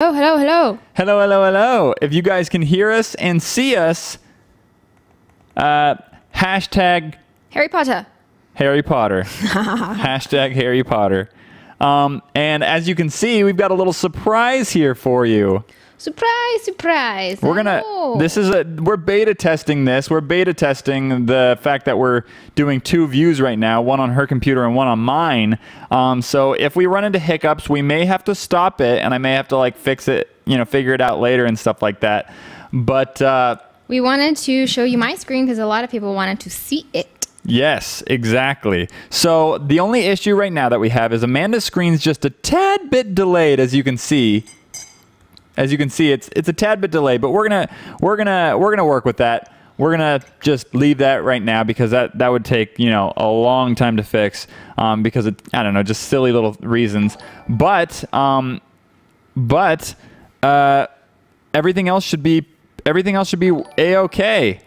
Oh, hello, hello. Hello, hello, hello. If you guys can hear us and see us, uh, hashtag Harry Potter. Harry Potter. hashtag Harry Potter. Um, and as you can see, we've got a little surprise here for you. Surprise, surprise. We're gonna. Oh. This is a. We're beta testing this. We're beta testing the fact that we're doing two views right now, one on her computer and one on mine. Um, so if we run into hiccups, we may have to stop it, and I may have to like fix it, you know, figure it out later and stuff like that. But uh, We wanted to show you my screen because a lot of people wanted to see it. Yes, exactly. So the only issue right now that we have is Amanda's screen's just a tad bit delayed, as you can see. As you can see, it's it's a tad bit delayed, but we're gonna we're gonna we're gonna work with that. We're gonna just leave that right now because that that would take you know a long time to fix um, because it, I don't know just silly little reasons. But um, but uh, everything else should be everything else should be a okay,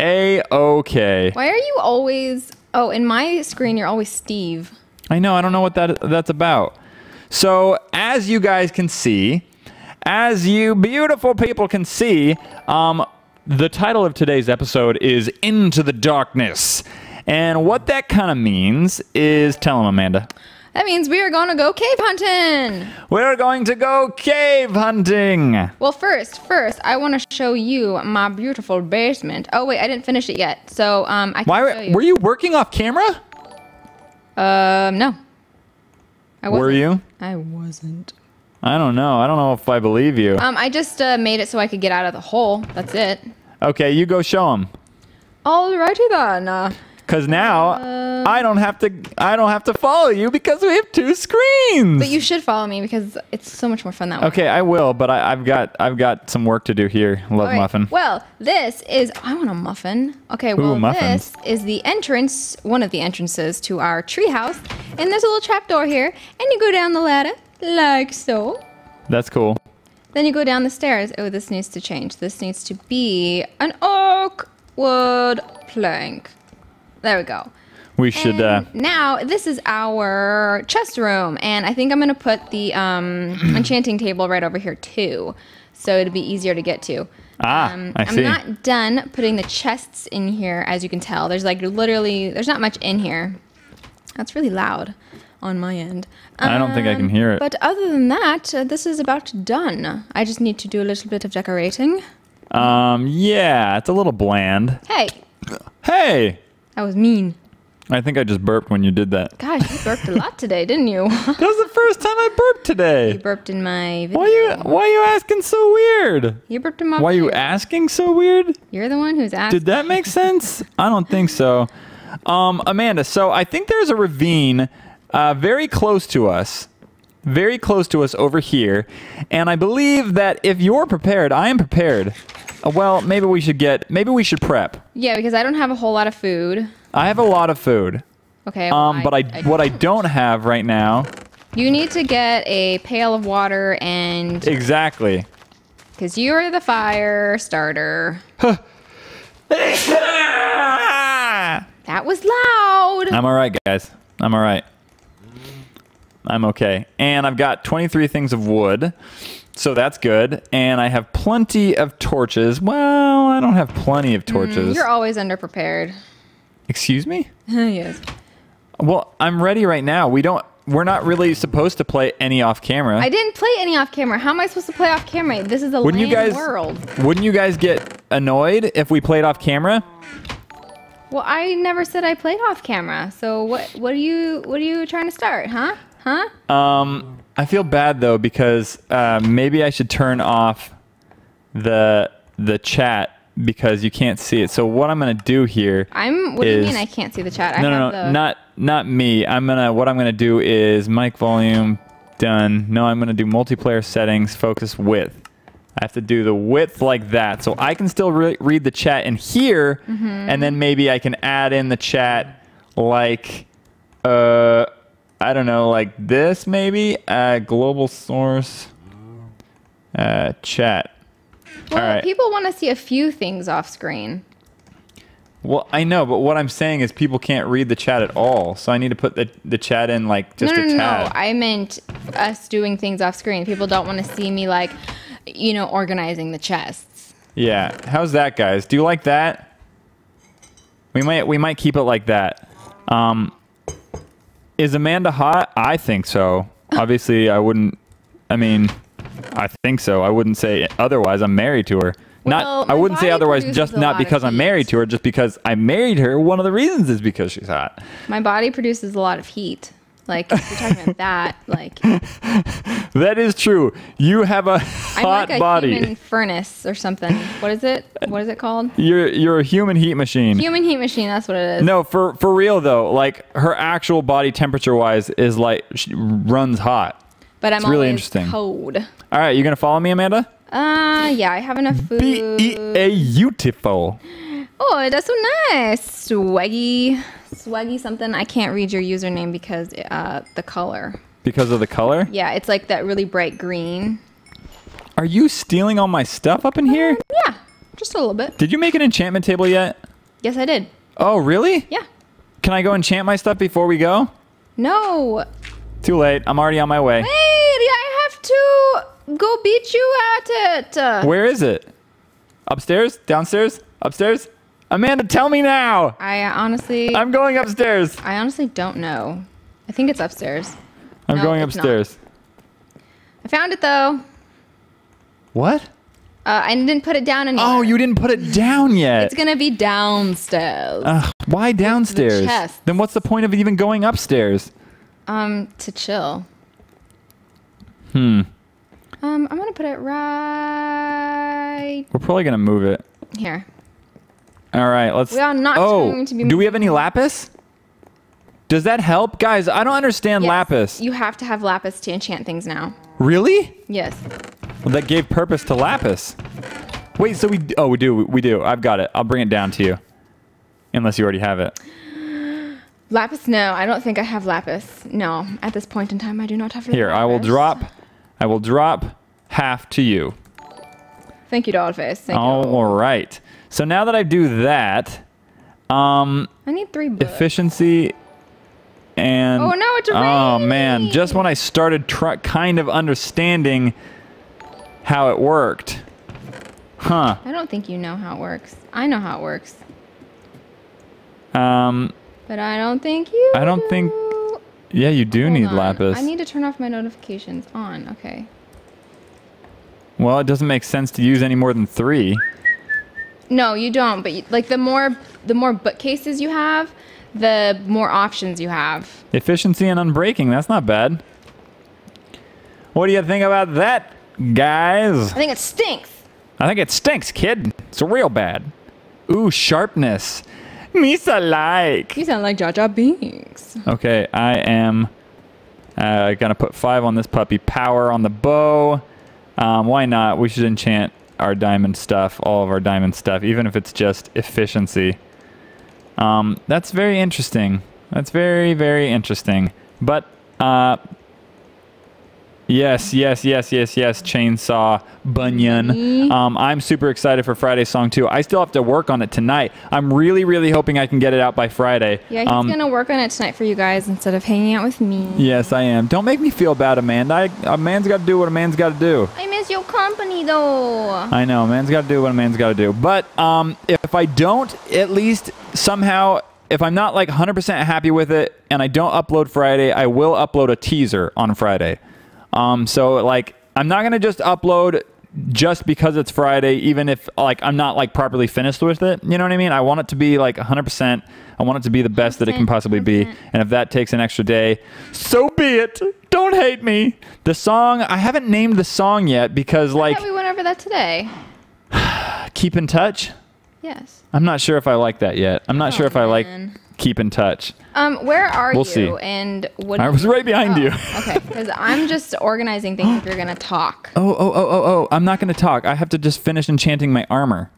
a okay. Why are you always. Oh, in my screen, you're always Steve. I know. I don't know what that that's about. So as you guys can see, as you beautiful people can see, um, the title of today's episode is "Into the Darkness," and what that kind of means is, tell them, Amanda. That means we are going to go cave hunting. We're going to go cave hunting. Well, first, first, I want to show you my beautiful basement. Oh wait, I didn't finish it yet, so um, I can Why show were, you. were you working off camera? Um, no. I wasn't. Were you? I wasn't. I don't know. I don't know if I believe you. Um, I just uh, made it so I could get out of the hole. That's it. Okay, you go show them. Alrighty then. Uh, Cause now I don't have to. I don't have to follow you because we have two screens. but you should follow me because it's so much more fun that way. Okay, I will, but I, I've got I've got some work to do here. Love right. muffin. Well, this is. I want a muffin. Okay, well, muffins. this is the entrance, one of the entrances to our treehouse. And there's a little trap door here. And you go down the ladder, like so. That's cool. Then you go down the stairs. Oh, this needs to change. This needs to be an oak wood plank. There we go. We should. Uh, now this is our chest room, and I think I'm gonna put the um, enchanting table right over here too, so it'll be easier to get to. Ah, um, I I'm see. not done putting the chests in here, as you can tell. There's like literally, there's not much in here. That's really loud on my end. I don't think I can Um, hear it. But other than that, uh, this is about done. I just need to do a little bit of decorating. um. Yeah, it's a little bland. Hey, Hey, that was mean. I think I just burped when you did that. Gosh, you burped a lot today, didn't you? That was the first time I burped today. you burped in my video. Why you Why you asking so weird? You burped in my. Why you asking so weird? You're the one who's asking. Did that make sense? I don't think so. Um, Amanda, so I think there's a ravine uh, very close to us, very close to us over here, and I believe that if you're prepared, I am prepared. Uh, well, maybe we should get, maybe we should prep. Yeah, because I don't have a whole lot of food. I have a lot of food, Okay. well, um, but I, what I don't have right now, You need to get a pail of water and exactly. because you're the fire starter. That was loud. I'm all right, guys. I'm all right. I'm okay. And I've got 23 things of wood, so that's good. And I have plenty of torches. Well, I don't have plenty of mm, torches. You're always underprepared. Excuse me? yes. Well, I'm ready right now. We don't. We're not really supposed to play any off camera. I didn't play any off camera. How am I supposed to play off camera? This is a Wouldn't you guys? world. Wouldn't you guys get annoyed if we played off camera? Well, I never said I played off camera. So what? What are you? What are you trying to start? Huh? Huh? Um, I feel bad though because uh, maybe I should turn off the the chat because you can't see it. So what I'm gonna do here? I'm. What do you mean I can't see the chat? no, I no, no, the, not not me. I'm gonna what I'm gonna do is mic volume done. No, I'm gonna do multiplayer settings, focus width. I have to do the width like that, so I can still re- read the chat in here, Mm-hmm. and then maybe I can add in the chat like, uh, I don't know, like this maybe. Uh, global source, uh, chat. Well, all right. people want to see a few things off screen. Well, I know, but what I'm saying is people can't read the chat at all. So I need to put the, the chat in like just no, no, a no, tad. no. I meant us doing things off screen. People don't want to see me like, you know, organizing the chests. Yeah. How's that, guys? Do you like that? We might we might keep it like that. Um, is Amanda hot? I think so. Obviously, I wouldn't. I mean, I think so. I wouldn't say otherwise. I'm married to her. Well, not. I wouldn't say otherwise. Just not because I'm married to her. Just because I married her. One of the reasons is because she's hot. My body produces a lot of heat. Like if you're talking about that, like That is true. You have a I'm hot like a body. human furnace or something. What is it? What is it called? You're you're a human heat machine. Human heat machine. That's what it is. No, for for real though, like her actual body temperature wise is like she runs hot. but I'm it's really interesting. cold. All right, you gonna follow me, Amanda? Uh, yeah, I have enough food. Be a beautiful. Oh, that's so nice. Swaggy, swaggy something. I can't read your username because uh, the color. Because of the color? Yeah, it's like that really bright green. Are you stealing all my stuff up in here? Yeah, just a little bit. Did you make an enchantment table yet? Yes, I did. Oh, really? Yeah. Can I go enchant my stuff before we go? No. Too late. I'm already on my way. Wait, I have to go beat you at it. Where is it? Upstairs? Downstairs? Upstairs? Amanda, tell me now. I honestly, I'm going upstairs. I honestly don't know. I think it's upstairs. I'm No, going it's not. upstairs. I found it though. What? Uh, I didn't put it down anymore. Oh, you didn't put it down yet. It's gonna be downstairs. Ugh, why downstairs? chest. Then what's the point of even going upstairs? Um, to chill. Hmm. Um, I'm gonna put it right We're probably gonna move it. here. All right, let's. We are not oh, going to be do we have any lapis? Does that help, guys? I don't understand Yes, lapis. You have to have lapis to enchant things now. really? Yes. Well, that gave purpose to lapis. Wait, so we? Oh, we do. We do. I've got it. I'll bring it down to you. Unless you already have it. Lapis? No, I don't think I have lapis. No, at this point in time, I do not have lapis. Here, I will drop. I will drop half to you. Thank you, Dollface. Thank you. All right. So now that I do that, um, I need three books. efficiency and Oh, no, it's a oh man just when i started tr- kind of understanding how it worked huh I don't think you know how it works. I know how it works, um but I don't think you. I don't think- yeah you do Hold need on. lapis I need to turn off my notifications on. Okay. well it doesn't make sense to use any more than three No, you don't. But you, like the more the more bookcases you have, the more options you have. efficiency and unbreaking that's not bad what do you think about that guys I think it stinks. i think it stinks kid it's real bad ooh sharpness misa like You sound like Jar Binks. Okay, I am uh, gonna put five on this puppy. Power on the bow. Um, why not? We should enchant our diamond stuff, all of our diamond stuff, even if it's just efficiency. Um, that's very interesting. That's very, very interesting. But uh, yes, yes, yes, yes, yes. Chainsaw Bunyan. Um, I'm super excited for Friday's song too. I still have to work on it tonight. I'm really, really hoping I can get it out by Friday. Yeah, he's Um, gonna work on it tonight for you guys instead of hanging out with me. Yes, I am. Don't make me feel bad, Amanda. I, a man's got to do what a man's got to do. I miss your company though. I know, a man's got to do what a man's got to do. But um, if I don't, at least somehow, if I'm not like 100% happy with it and I don't upload Friday, I will upload a teaser on Friday. Um, so like, I'm not gonna just upload just because it's Friday, even if like I'm not like properly finished with it. You know what I mean? I want it to be like 100%. I want it to be the best that it can 100%, possibly be. And if that takes an extra day, so be it. Don't hate me. The song, I haven't named the song yet because like we went over that today. keep in touch. Yes. I'm not sure if I like that yet. I'm not Oh, sure if I like man. Keep in touch. Um, where are We'll you? see. And what? I was right behind Oh, you. okay, because I'm just organizing things if you're gonna talk. Oh, oh, oh, oh, oh. I'm not going to talk. I have to just finish enchanting my armor.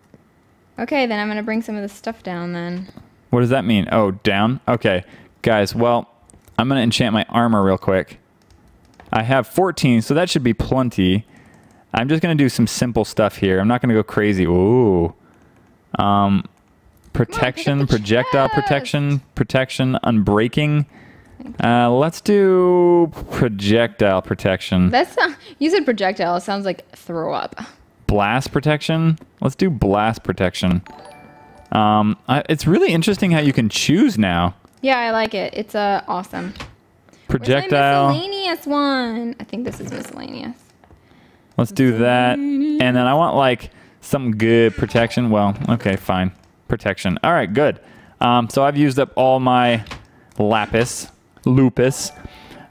Okay, then I'm gonna bring some of this stuff down then. What does that mean? Oh, down? Okay. Guys, well, I'm going to enchant my armor real quick. I have 14, so that should be plenty. I'm just going to do some simple stuff here. I'm not going to go crazy. Ooh. Um, protection, projectile chest. protection, protection, unbreaking. Uh, let's do projectile protection. That's not, you said projectile. It sounds like throw up. blast protection. Let's do blast protection. Um, I, it's really interesting how you can choose now. Yeah, I like it. It's uh awesome. Projectile. miscellaneous one. I think this is miscellaneous. Let's do that. And then I want like some good protection. Well, okay, fine. Protection. All right, good. Um, so I've used up all my lapis, lupus.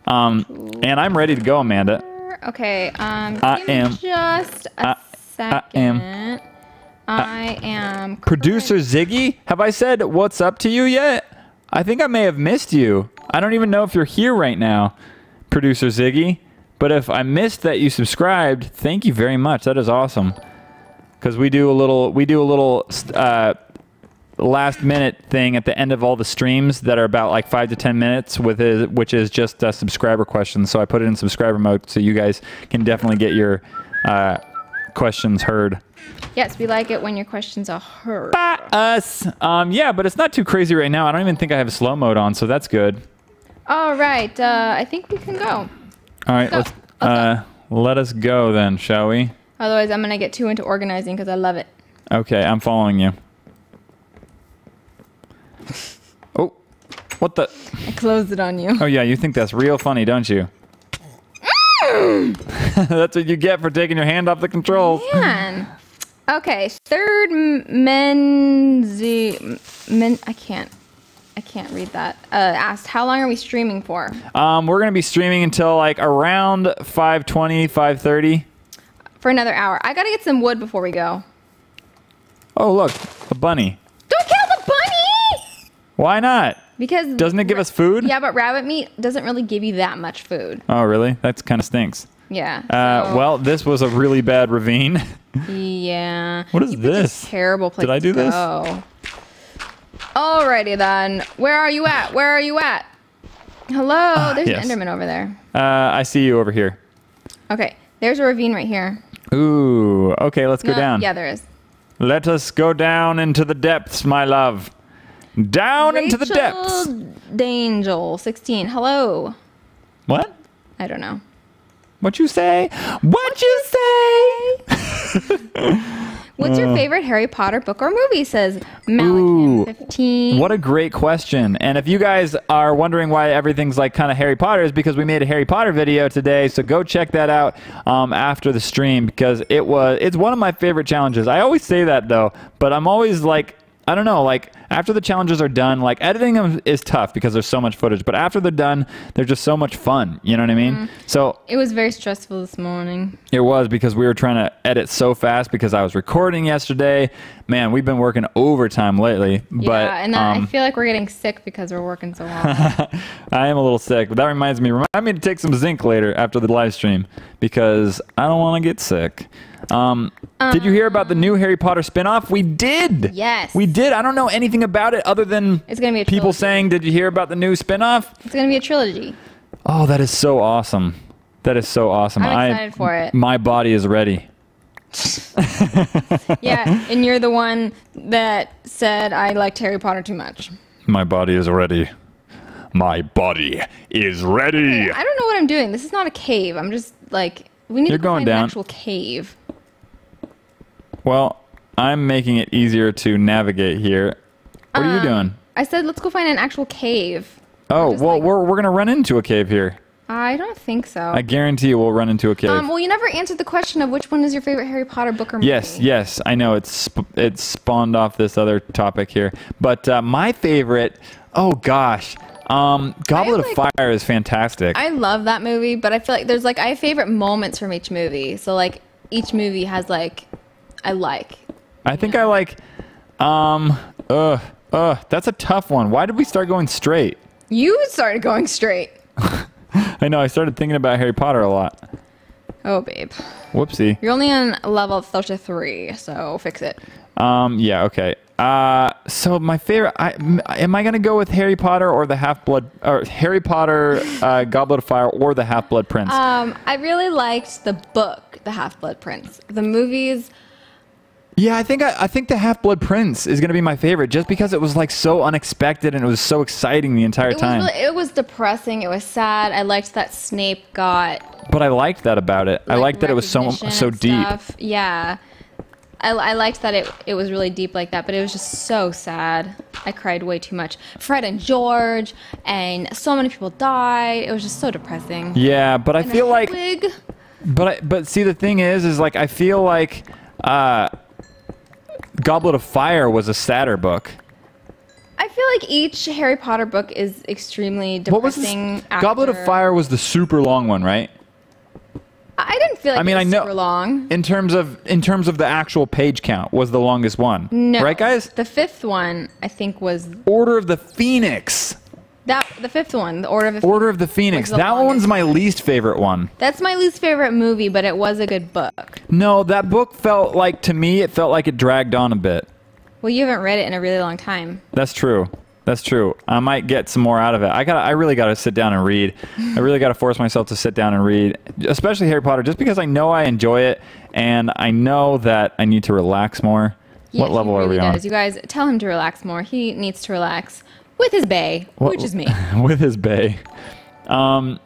Um, and I'm ready to go, Amanda. Okay. Um. I am- just a I- second. I am- I am. Producer Ziggy, have I said what's up to you yet? I think I may have missed you. I don't even know if you're here right now, Producer Ziggy. But if I missed that you subscribed, thank you very much. That is awesome. Because we do a little, we do a little uh, last minute thing at the end of all the streams that are about like five to ten minutes, with it, which is just uh, subscriber questions. So I put it in subscriber mode so you guys can definitely get your uh, questions heard. Yes, we like it when your questions are heard. us. Um, yeah, but it's not too crazy right now. I don't even think I have slow mode on, so that's good. All right. Uh, I think we can go. All right, Go. let's uh, let us go then, shall we? Otherwise, I'm gonna get too into organizing because I love it. Okay, I'm following you. Oh, what the? I closed it on you. Oh yeah, you think that's real funny, don't you? that's what you get for taking your hand off the controls. Man. Okay, third Menzi men I can't I can't read that. Uh asked how long are we streaming for? Um, we're gonna be streaming until like around 5:20, 5:30. For another hour. I got to get some wood before we go. Oh look, a bunny. Don't kill! Why not? Because Doesn't it give us food? Yeah, but rabbit meat doesn't really give you that much food. Oh really? That's kind of stinks. Yeah. Uh, so- well, this was a really bad ravine. Yeah. What is You this? terrible place Did I to do this? go. Alrighty then. Where are you at? Where are you at? Hello. There's Ah, yes. an Enderman over there. Uh, I see you over here. Okay. There's a ravine right here. Ooh, okay, let's go down. Yeah, there is. Let us go down into the depths, my love. Down into the depths. Dangel, 16. Hello. What? I don't know. What you say? What you say? What's your favorite Harry Potter book or movie? Says Malachi 15. What a great question. And if you guys are wondering why everything's like kind of Harry Potter, is because we made a Harry Potter video today. So go check that out um, after the stream because it was it's one of my favorite challenges. I always say that though, but I'm always like I don't know, like after the challenges are done, like editing them is tough because there's so much footage, but after they're done, they're just so much fun. You know what I mean? So It was very stressful this morning. it was because we were trying to edit so fast because I was recording yesterday. Man, we've been working overtime lately. But yeah, and then um, I feel like we're getting sick because we're working so hard. I am a little sick, but that reminds me. Remind me to take some zinc later after the live stream because I don't want to get sick. Um, did you hear about the new Harry Potter spinoff? We did. Yes. We did. I don't know anything about it other than It's gonna be people trilogy. saying, "Did you hear about the new spinoff?" it's gonna be a trilogy. Oh, that is so awesome. That is so awesome. I'm I- excited for it. My body is ready. Yeah, and you're the one that said I liked Harry Potter too much. My body is ready. My body is ready. I don't know what I'm doing. This is not a cave. I'm just like we need You're to go going find an down. actual cave. Well, I'm making it easier to navigate here. What are you Um, doing? I said let's go find an actual cave. Oh, well, like- we're, we're going to run into a cave here. I don't think so. I guarantee you we'll run into a cave. um, well, you never answered the question of which one is your favorite Harry Potter book or movie. yes, yes, I know. It's sp- it's spawned off this other topic here. But uh, my favorite, oh gosh, um, Goblet of Fire is fantastic. I love that movie, but I feel like there's like I have favorite moments from each movie. So like each movie has like I like. I think I like, um, uh, uh, that's a tough one. Why did we start going straight? You started going straight. I know, I started thinking about Harry Potter a lot. Oh, babe. Whoopsie. You're only on level 33, so fix it. Um, yeah, okay. Uh, so my favorite, I am I gonna go with Harry Potter or the Half Blood, or Harry Potter, uh, Goblet of Fire, or the Half Blood Prince? Um, I really liked the book, The Half Blood Prince. The movies, Yeah, I think I, I think the Half Blood Prince is gonna be my favorite, just because it was like so unexpected and it was so exciting the entire It was, time. really, it was depressing. It was sad. I liked that Snape got. but I liked that about it. I liked that it was so so deep. Yeah. I, I liked that it, it was really deep like that, but it was just so sad. I cried way too much. Fred and George, and so many people died. It was just so depressing. Yeah, but I And feel like But I, but see the thing is is like I feel like uh, Goblet of Fire was a sadder book. I feel like each Harry Potter book is extremely depressing. What was this? depressing. Goblet of Fire was the super long one, right? I didn't feel like I mean, it was I know super long. in terms of in terms of the actual page count was the longest one. No, Right, guys? The fifth one, I think, was Order of the Phoenix. That. The fifth one, the Order of the. Order of the Phoenix. That one's my least favorite one. That's my least favorite movie, but it was a good book. No, that book felt like to me it felt like it dragged on a bit. Well, you haven't read it in a really long time. That's true. That's true. I might get some more out of it. I got. I really got to sit down and read. I really got to force myself to sit down and read, especially Harry Potter, just because I know I enjoy it and I know that I need to relax more. Yeah, what level he are we really on? You guys tell him to relax more. He needs to relax with his bay, What- which is me. With his bay. Um.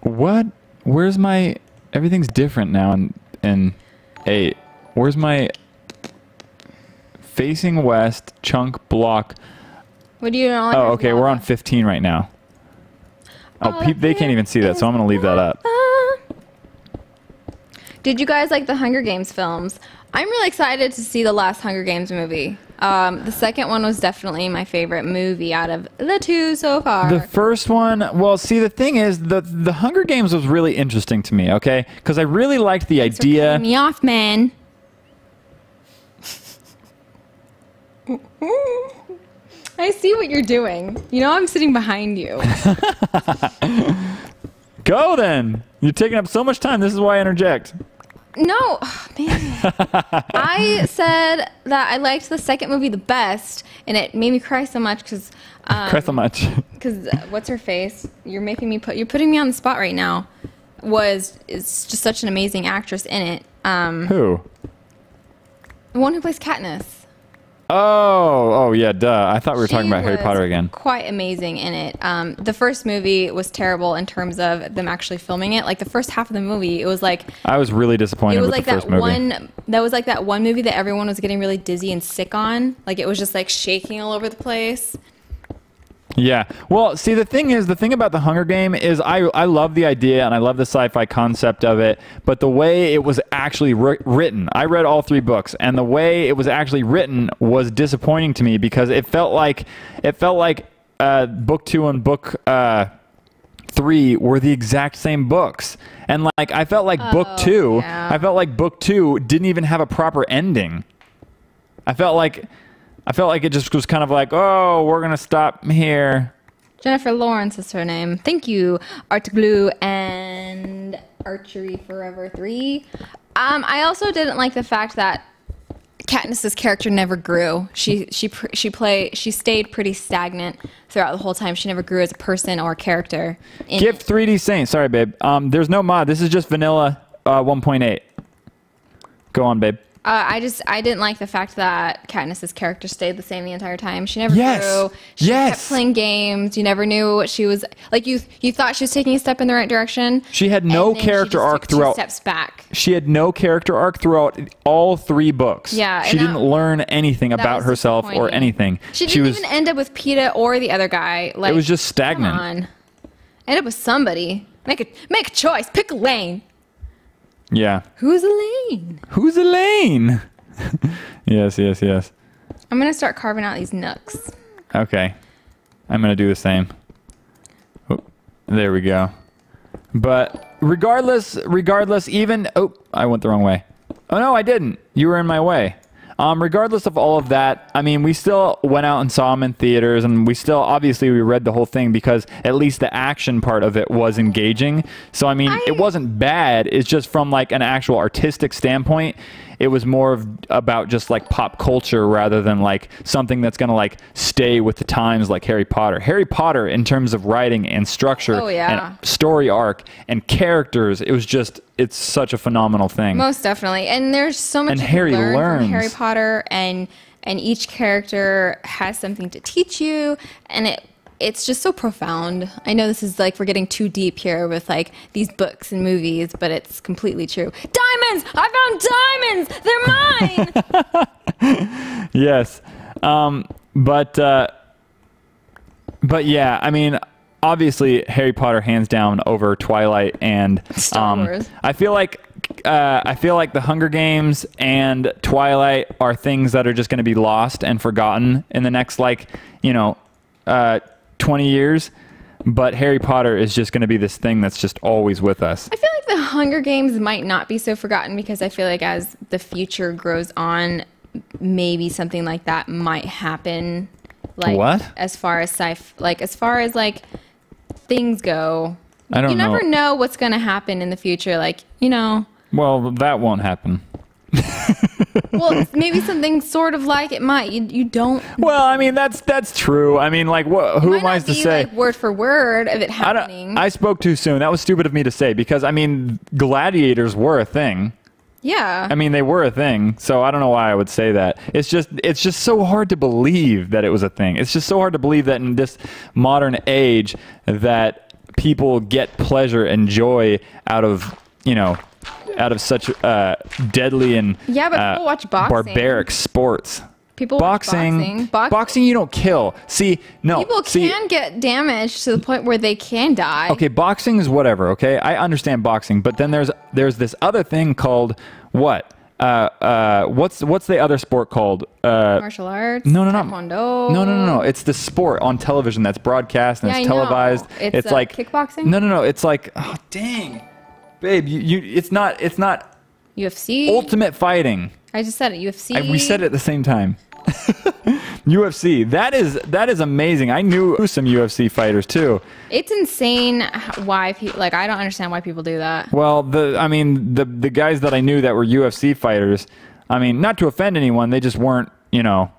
What? Where's my? Everything's different now And and eight. Where's my? Facing west, chunk block. What do you know? Oh, okay. We're on 15 right now. Oh, Oh, they can't even see that, so I'm gonna leave that up. Did you guys like the Hunger Games films? I'm really excited to see the last Hunger Games movie. Um, the second one was definitely my favorite movie out of the two so far. The first one, well, see, the thing is, the the Hunger Games was really interesting to me. Okay, because I really liked the Thanks idea. me off, man. I see what you're doing. You know I'm sitting behind you. Go then. You're taking up so much time. This is why I interject. No, oh, man. I said that I liked the second movie the best, and it made me cry so much because, Cry so much. because what's her face? You're making me put. You're putting me on the spot right now. Was is just such an amazing actress in it. Um, Who? the one who plays Katniss. Oh, oh yeah, duh. I thought we were talking She about Harry Potter again. Quite amazing in it. Um, the first movie was terrible in terms of them actually filming it. Like the first half of the movie, it was like I was really disappointed it was with like the first that movie. one that was like that one movie that everyone was getting really dizzy and sick on. Like it was just like shaking all over the place. Yeah. Well, see, the thing is, the thing about the Hunger Game is, I I love the idea and I love the sci-fi concept of it, but the way it was actually wri- written, I read all three books, and the way it was actually written was disappointing to me because it felt like it felt like uh, book two and book. Uh, three were the exact same books and like i felt like book two yeah. i felt like book two didn't even have a proper ending i felt like i felt like it just was kind of like oh we're gonna stop here Jennifer Lawrence is her name. Thank you, Art Glue and Archery Forever Three. Um, I also didn't like the fact that Katniss's character never grew. She she she play she stayed pretty stagnant throughout the whole time. She never grew as a person or a character. gift 3d saint sorry babe um there's no mod this is just vanilla uh 1.8 go on babe Uh, I just I didn't like the fact that Katniss's character stayed the same the entire time. She never Yes. grew. She Yes. kept playing games. You never knew what she was like. You you thought she was taking a step in the right direction. She had no she character arc throughout- Steps back. she had no character arc throughout all three books Yeah, she didn't learn anything about herself or anything She didn't was even end up with Peeta or the other guy. Like it was just stagnant. End up with somebody. Make a make a choice. Pick a lane. Yeah Who's Elaine? who's elaine yes yes yes I'm gonna start carving out these nooks. Okay. I'm going to do the same. Oh, there we go. But regardless, regardless, even oh, I went the wrong way. Oh no, I didn't. You were in my way. Um, regardless of all of that, I mean, we still went out and saw them in theaters, and we still obviously we read the whole thing because at least the action part of it was engaging. So I mean, I- it wasn't bad. It's just from like an actual artistic standpoint, it was more of about just like pop culture rather than like something that's going to like stay with the times like Harry Potter. Harry Potter in terms of writing and structure Oh, yeah. and story arc and characters, it was just it's such a phenomenal thing. Most definitely. And there's so much And Harry learn learns. from Harry Potter and and each character has something to teach you and it it's just so profound. I know this is like we're getting too deep here with like these books and movies, but it's completely true. Diamonds! I found diamonds! They're mine! Yes. Um, but uh, but yeah, I mean, obviously Harry Potter hands down over Twilight and Star um, Wars. I feel like uh, I feel like the Hunger Games and Twilight are things that are just going to be lost and forgotten in the next like you know uh, twenty years. But Harry Potter is just going to be this thing that's just always with us. I feel like the Hunger Games might not be so forgotten because I feel like as the future grows on, maybe something like that might happen. Like What? As far as sci, like as far as like things go, I don't you never know. know what's going to happen in the future. Like you know, Well, that won't happen. well maybe something sort of like it might. You you don't. Well, I mean that's that's true. I mean, like, what? Who am I to say? like word for word of it I happening. don't. I spoke too soon. That was stupid of me to say because I mean, gladiators were a thing. yeah. I mean, they were a thing. So I don't know why I would say that. It's just it's just so hard to believe that it was a thing. It's just so hard to believe that in this modern age that people get pleasure and joy out of you know out of such uh, deadly and Yeah, but uh, people watch boxing. barbaric sports. People boxing, boxing. Box- boxing, you don't kill. See, no, People see, can get damaged to the point where they can die. Okay, boxing is whatever. Okay, I understand boxing, but then there's there's this other thing called what? Uh, uh, what's what's the other sport called? Uh, Martial arts. no, no, no, Taekwondo. no, no, no, no. It's the sport on television that's broadcast and Yeah, it's I know. televised. It's, uh, like kickboxing? No, no, no. It's like oh dang, babe, you, you it's not it's not UFC. ultimate fighting. I just said it. UFC. I, we said it at the same time. UFC. That is that is amazing. I knew some UFC fighters too. It's insane why people like. I don't understand why people do that. Well, the I mean the the guys that I knew that were UFC fighters, I mean, not to offend anyone, they just weren't, you know,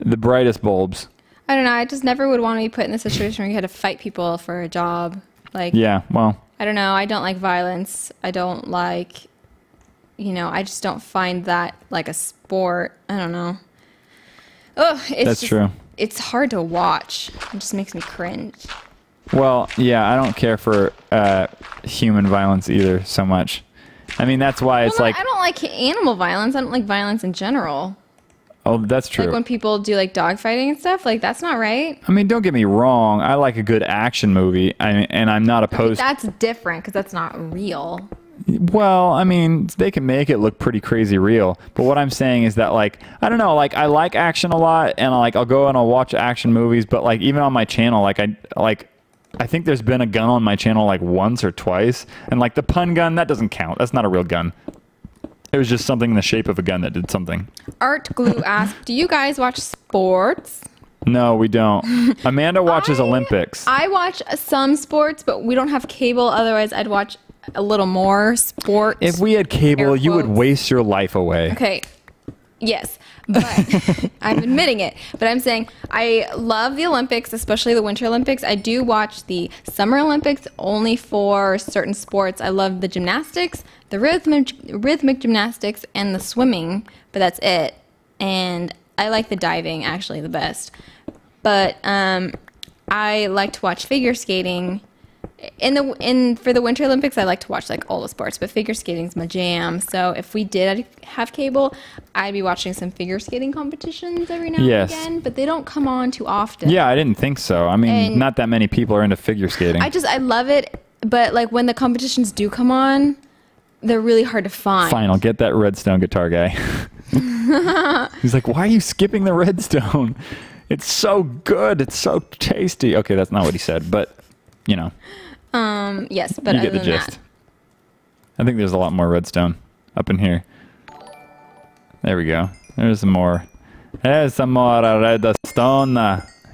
the brightest bulbs. I don't know. I just never would want to be put in the situation where you had to fight people for a job. Like, Yeah, well, I don't know. I don't like violence. I don't like, you know, I just don't find that like a sport. I don't know. Oh, it's That's just- true. It's hard to watch. It just makes me cringe. well, yeah, I don't care for uh, human violence either so much. I mean, that's why it's no, like, I don't like animal violence. I don't like violence in general. Oh, that's true. Like when people do like dog fighting and stuff. Like that's not right. I mean, don't get me wrong. I like a good action movie, I mean, and I'm not opposed. That's different because that's not real. Well, I mean, they can make it look pretty crazy real. But what I'm saying is that, like, I don't know, like, I like action a lot, and like, I'll go and I'll watch action movies. But like, even on my channel, like, I like, I think there's been a gun on my channel like once or twice, and like the pun gun that doesn't count. That's not a real gun. It was just something in the shape of a gun that did something. Art Glue asked, "Do you guys watch sports?" No, we don't. Amanda watches I- Olympics. I watch some sports, but we don't have cable. Otherwise, I'd watch a little more sports. if we had cable, you would waste your life away. Okay. Yes, but I'm admitting it. But I'm saying I love the Olympics, especially the Winter Olympics. I do watch the Summer Olympics only for certain sports. I love the gymnastics, the rhythmic rhythmic gymnastics, and the swimming, but that's it. And I like the diving actually the best. But um, I like to watch figure skating in the in for the winter olympics i like to watch like all the sports but figure skating's my jam so if we did have cable i'd be watching some figure skating competitions every now Yes. and again but they don't come on too often Yeah, I didn't think so. I mean, And- not that many people are into figure skating. i just i love it but like when the competitions do come on they're really hard to find Fine, I'll get that redstone guitar guy. He's like, why are you skipping the redstone? It's so good. It's so tasty. Okay, that's not what he said, but you know, um yes but you get the gist. that I think there's a lot more redstone up in here. There we go. There's some more. There's some more redstone.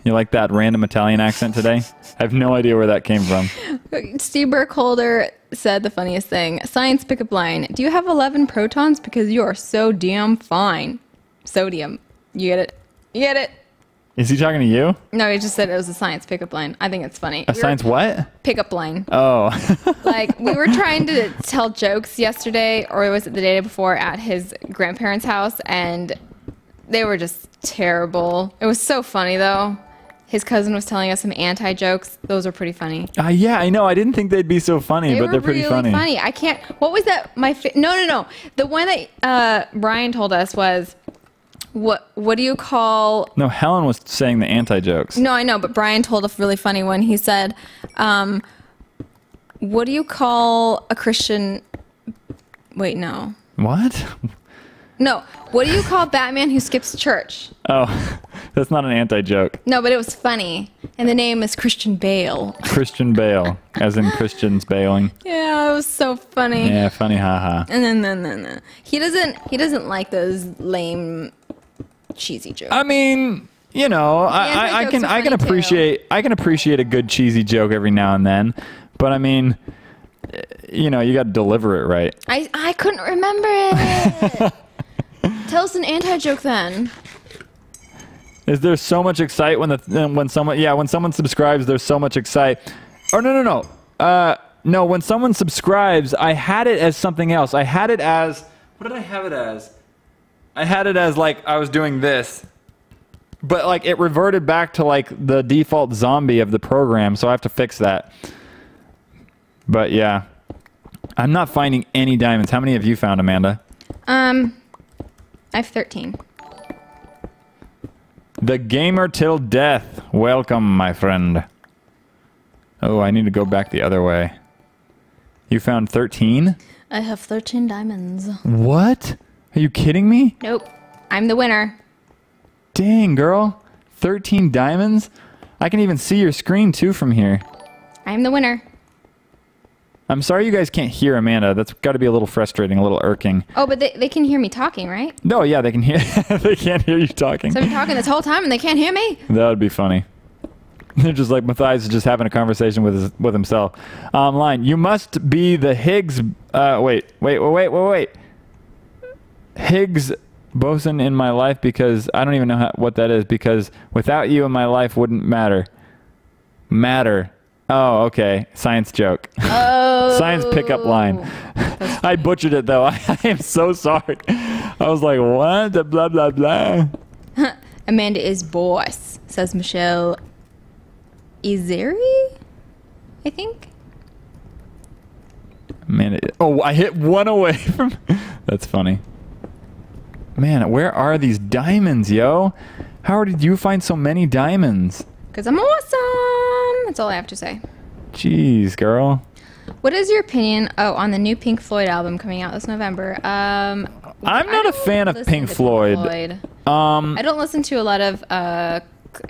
You like that random Italian accent today? I have no idea where that came from. Steve Burkholder said the funniest thing. Science pickup line. Do you have 11 protons? Because you are so damn fine. Sodium. You get it? You get it? Is he talking to you? No, he just said it was a science pickup line. I think it's funny. A science what? pickup line. Oh, Like we were trying to tell jokes yesterday, or was it the day before at his grandparents' house, and they were just terrible. It was so funny though. His cousin was telling us some anti jokes. Those were pretty funny. uh, yeah, I know. I didn't think they'd be so funny, They but they're pretty really funny. I can't. What was that? My no, no, no. The one that uh, Brian told us was what? What do you call? No, Helen was saying the anti jokes. No, I know, but Brian told a really funny one. He said, um, "What do you call a Christian?" Wait, no, What? no. What do you call Batman who skips church? Oh, that's not an anti joke. No, but it was funny, and the name is Christian Bale. Christian Bale, as in Christians bailing. Yeah, it was so funny. Yeah, funny, haha. And then, then, then, then, he doesn't. He doesn't like those lame, cheesy joke. I mean, you know, I, I, I can I can funny, too. appreciate I can appreciate a good cheesy joke every now and then, but I mean, eh, you know, you got to deliver it right. I I couldn't remember it. Tell us an anti joke then. Is there so much excite when the when someone yeah when someone subscribes there's so much excite or no no no uh no when someone subscribes I had it as something else I had it as what did I have it as I had it as like I was doing this but like it reverted back to like the default zombie of the program so I have to fix that but yeah I'm not finding any diamonds how many have you found Amanda Um, I have thirteen. The gamer till death. Welcome, my friend. Oh, I need to go back the other way. You found 13? I have thirteen diamonds. What? Are you kidding me? Nope, I'm the winner. Dang, girl. 13 diamonds? I can even see your screen too from here. I'm the winner. I'm sorry you guys can't hear Amanda. That's got to be a little frustrating, a little irking. Oh, but they, they can hear me talking, right? No, yeah, they can hear. they can't hear you talking. So I've been talking this whole time and they can't hear me. That would be funny. They're just like Matthias is just having a conversation with his, with himself. Online, you must be the Higgs. Uh, wait, wait, wait, wait, wait, wait. Higgs boson in my life because I don't even know how, what that is. Because without you in my life wouldn't matter. Matter. Oh, okay. Science joke. Oh. Science pickup line. Oh, I butchered it though. I, am so sorry. I was like, what? The Blah blah blah. Amanda is boss, says Michelle Izeri, I think. Man, oh, I hit one away from. That's funny. Man, where are these diamonds, yo? How did you find so many diamonds? Because I'm awesome. That's all I have to say. Jeez, girl. What is your opinion? Oh, on the new Pink Floyd album coming out this November. Um, I'm not a fan of listen Pink Floyd. Um, I don't listen to a lot of uh,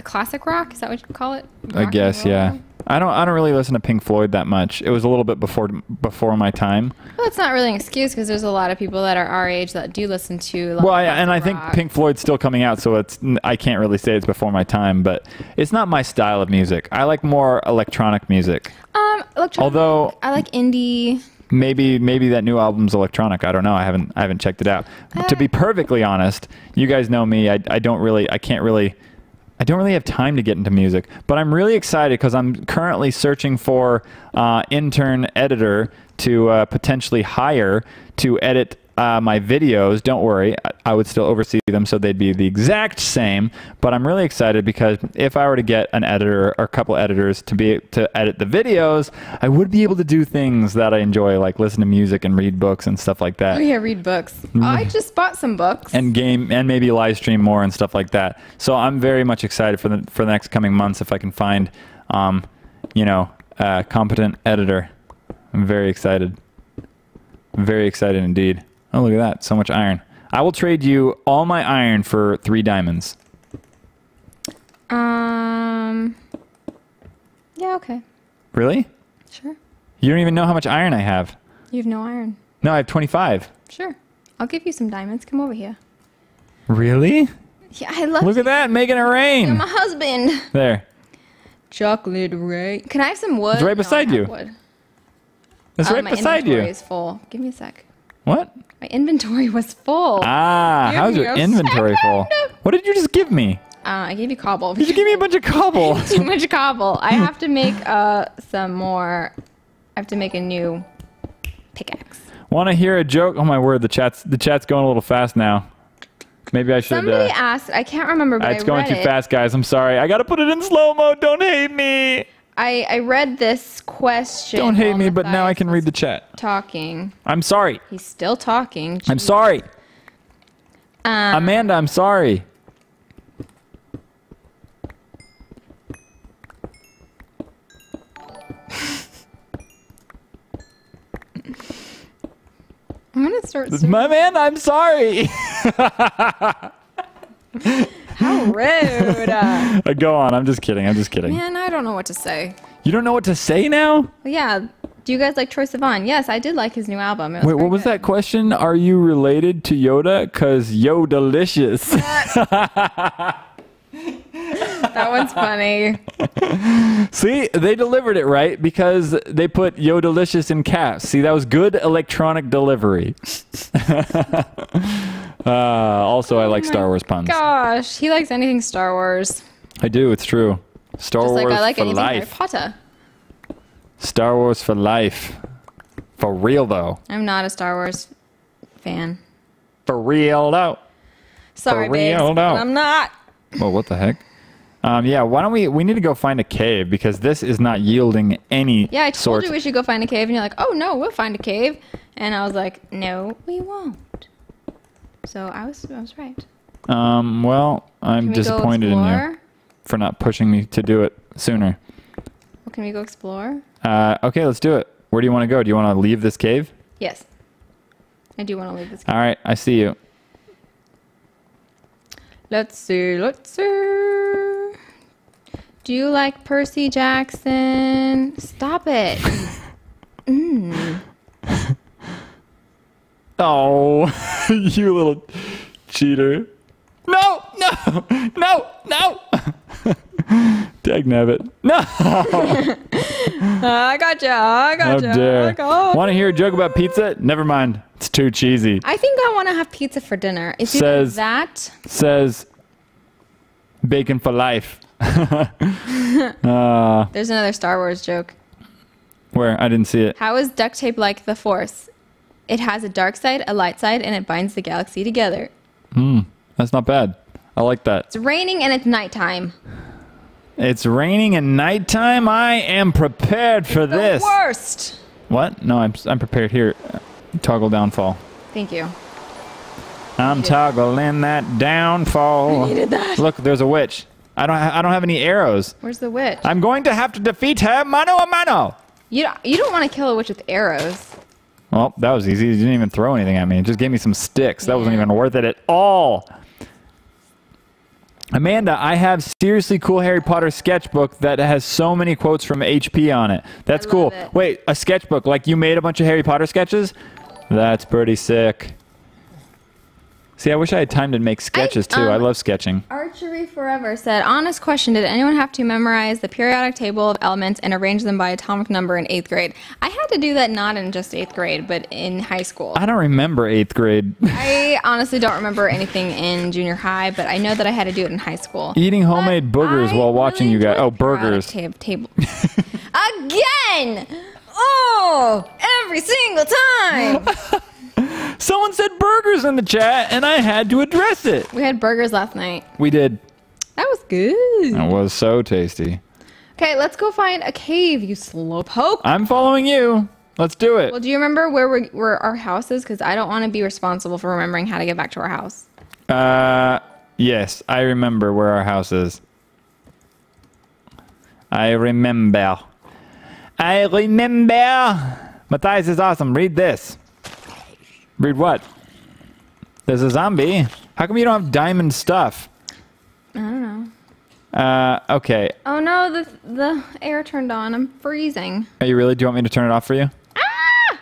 classic rock. Is that what you call it? I Rock and guess, yeah. I don't. I don't really listen to Pink Floyd that much. It was a little bit before before my time. Well, it's not really an excuse because there's a lot of people that are our age that do listen to. Well, I, and I classic think. Pink Floyd's still coming out, so it's. I can't really say it's before my time, but it's not my style of music. I like more electronic music. Um, electronic. Although I like indie. maybe maybe that new album's electronic. I don't know. I haven't I haven't checked it out. to Uh. be perfectly honest, you guys know me. I, I don't really I can't really I don't really have time to get into music, but I'm really excited because I'm currently searching for uh, intern editor to uh, potentially hire to edit uh, my videos. Don't worry, I, I would still oversee them, so they'd be the exact same. But I'm really excited because if I were to get an editor or a couple editors to be to edit the videos, I would be able to do things that I enjoy, like listen to music and read books and stuff like that Oh yeah, read books. I just bought some books. and game and maybe live stream more and stuff like that. So I'm very much excited for the for the next coming months if I can find, um, you know, a competent editor. I'm very excited. Very excited indeed. Oh look at that, so much iron. I will trade you all my iron for three diamonds. um. Yeah. Okay. Really? Sure. You don't even know how much iron I have. You have no iron. No, I have 25. Sure. I'll give you some diamonds. Come over here. Really? Yeah, I love Look at that, making it You're rain. my husband. There. chocolate, rain. Can I have some wood? It's right No, I beside have you. Wood. It's Oh, right my beside you. inventory is full. Give me a sec. What? My inventory was full. Ah, Give how's your inventory full? What did you just give me? Uh, I gave you cobble. Did you give me a bunch of cobble? too much cobble. I have to make uh some more. I have to make a new pickaxe. Want to hear a joke? Oh my word, the chat's the chat's going a little fast now. Maybe I should. Somebody Uh, asked. I can't remember, but it's I going too it. fast, guys. I'm sorry. I gotta put it in slow mo. Don't hate me. I I read this question. Don't hate me, but now I can read the chat. Talking. I'm sorry. He's still talking. I'm sorry. Um, Amanda, I'm sorry. I'm gonna start. My man, I'm sorry. How rude! Uh, Go on. I'm just kidding. I'm just kidding. man, I don't know what to say. You don't know what to say now? Yeah. Do you guys like Troye Sivan? Yes, I did like his new album. It was Wait, what was good. that question? Are you related to Yoda? Cause Yo delicious. That one's funny. See, they delivered it right because they put Yo delicious in caps. See, that was good electronic delivery. uh, also, I like Oh Star Wars puns. Gosh, he likes anything Star Wars. I do. It's true. Star Just Wars like I like for anything Harry life. Potter. Star Wars for life. For real though. I'm not a Star Wars fan. For real though. Sorry, For babes, real, no. but I'm not. Well, what the heck? Um, yeah, why don't we? We need to go find a cave because this is not yielding any Yeah, I told sort. you we should go find a cave, and you're like, "Oh no, we'll find a cave," and I was like, "No, we won't." So I was, I was right. Um, well, I'm we disappointed in you for not pushing me to do it sooner. Well, can we go explore? Uh, okay, let's do it. Where do you want to go? Do you want to leave this cave? Yes. I do want to leave this. Cave. All right, I see you. Let's see. Let's see. Do you like Percy Jackson? Stop it. Mm. Oh, you little cheater! No, no, no, no! Dag nabbit. No! I gotcha. I How gotcha. I dare. gotcha. Want to hear a joke about pizza? Never mind. It's too cheesy. I think I want to have pizza for dinner. It's either Says- that. Says bacon for life. uh, There's another Star Wars joke. where? I didn't see it. How is duct tape like the Force? It has a dark side, a light side, and it binds the galaxy together. Hmm, That's not bad. I like that. It's raining and it's nighttime. It's raining and nighttime. I am prepared for The this. worst. What? No, I'm I'm prepared here. Toggle downfall. Thank you. I'm toggling that downfall. I needed that. Look, there's a witch. I don't ha- I don't have any arrows. Where's the witch? I'm going to have to defeat her mano a mano. you don't, you don't want to kill a witch with arrows. Well, that was easy. You didn't even throw anything at me. It just gave me some sticks. That wasn't even worth it at all. Amanda, I have seriously cool Harry Potter sketchbook that has so many quotes from HP on it. That's cool. it. Wait, a sketchbook like you made a bunch of Harry Potter sketches? That's pretty sick. See, I wish I had time to make sketches too. I um, love sketching. Archery Forever said, honest question, did anyone have to memorize the periodic table of elements and arrange them by atomic number in eighth grade? I had to do that not in just eighth grade, but in high school. I don't remember eighth grade. I honestly don't remember anything in junior high, but I know that I had to do it in high school. Eating homemade But boogers I while watching really you guys. Oh, burgers. tab- table. Again! Oh, every single time. Someone said burgers in the chat, and I had to address it. we had burgers last night. We did. That was good. It was so tasty. Okay, let's go find a cave, you slowpoke. I'm following you. Let's do it. Well, do you remember where we where our house is? Because I don't want to be responsible for remembering how to get back to our house. Uh, yes, I remember where our house is. I remember. I remember. Matthias is awesome. Read this. Read what? There's a zombie. How come you don't have diamond stuff? I don't know. Uh, okay. Oh no, the the air turned on. I'm freezing. Are you really? Do you want me to turn it off for you? Ah!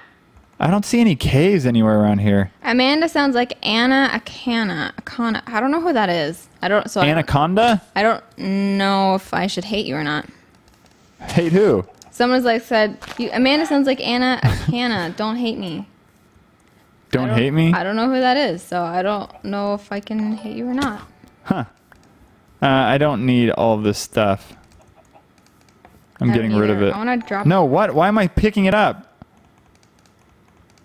I don't see any caves anywhere around here. Amanda sounds like Anna Akana. Akana. I don't know who that is. I don't. So I don't, Anaconda? I don't know if I should hate you or not. Hate who? Someone's like said, you, Amanda sounds like Anna Hannah. Don't hate me. I Don't, hate me? I don't know who that is, so I don't know if I can hate you or not. Uh, I don't need all this stuff. I'm getting don't rid of it. I want to drop. No, what? Why am I picking it up?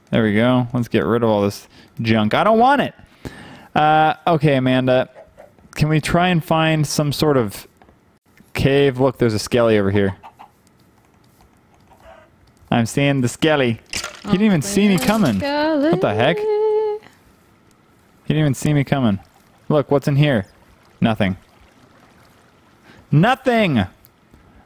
There we go. Let's get rid of all this junk. I don't want it. Uh, okay, Amanda. Can we try and find some sort of cave? Look, there's a skelly over here. I'm seeing the skelly. He didn't even see me coming. What the heck? He didn't even see me coming. Look, what's in here? Nothing. Nothing.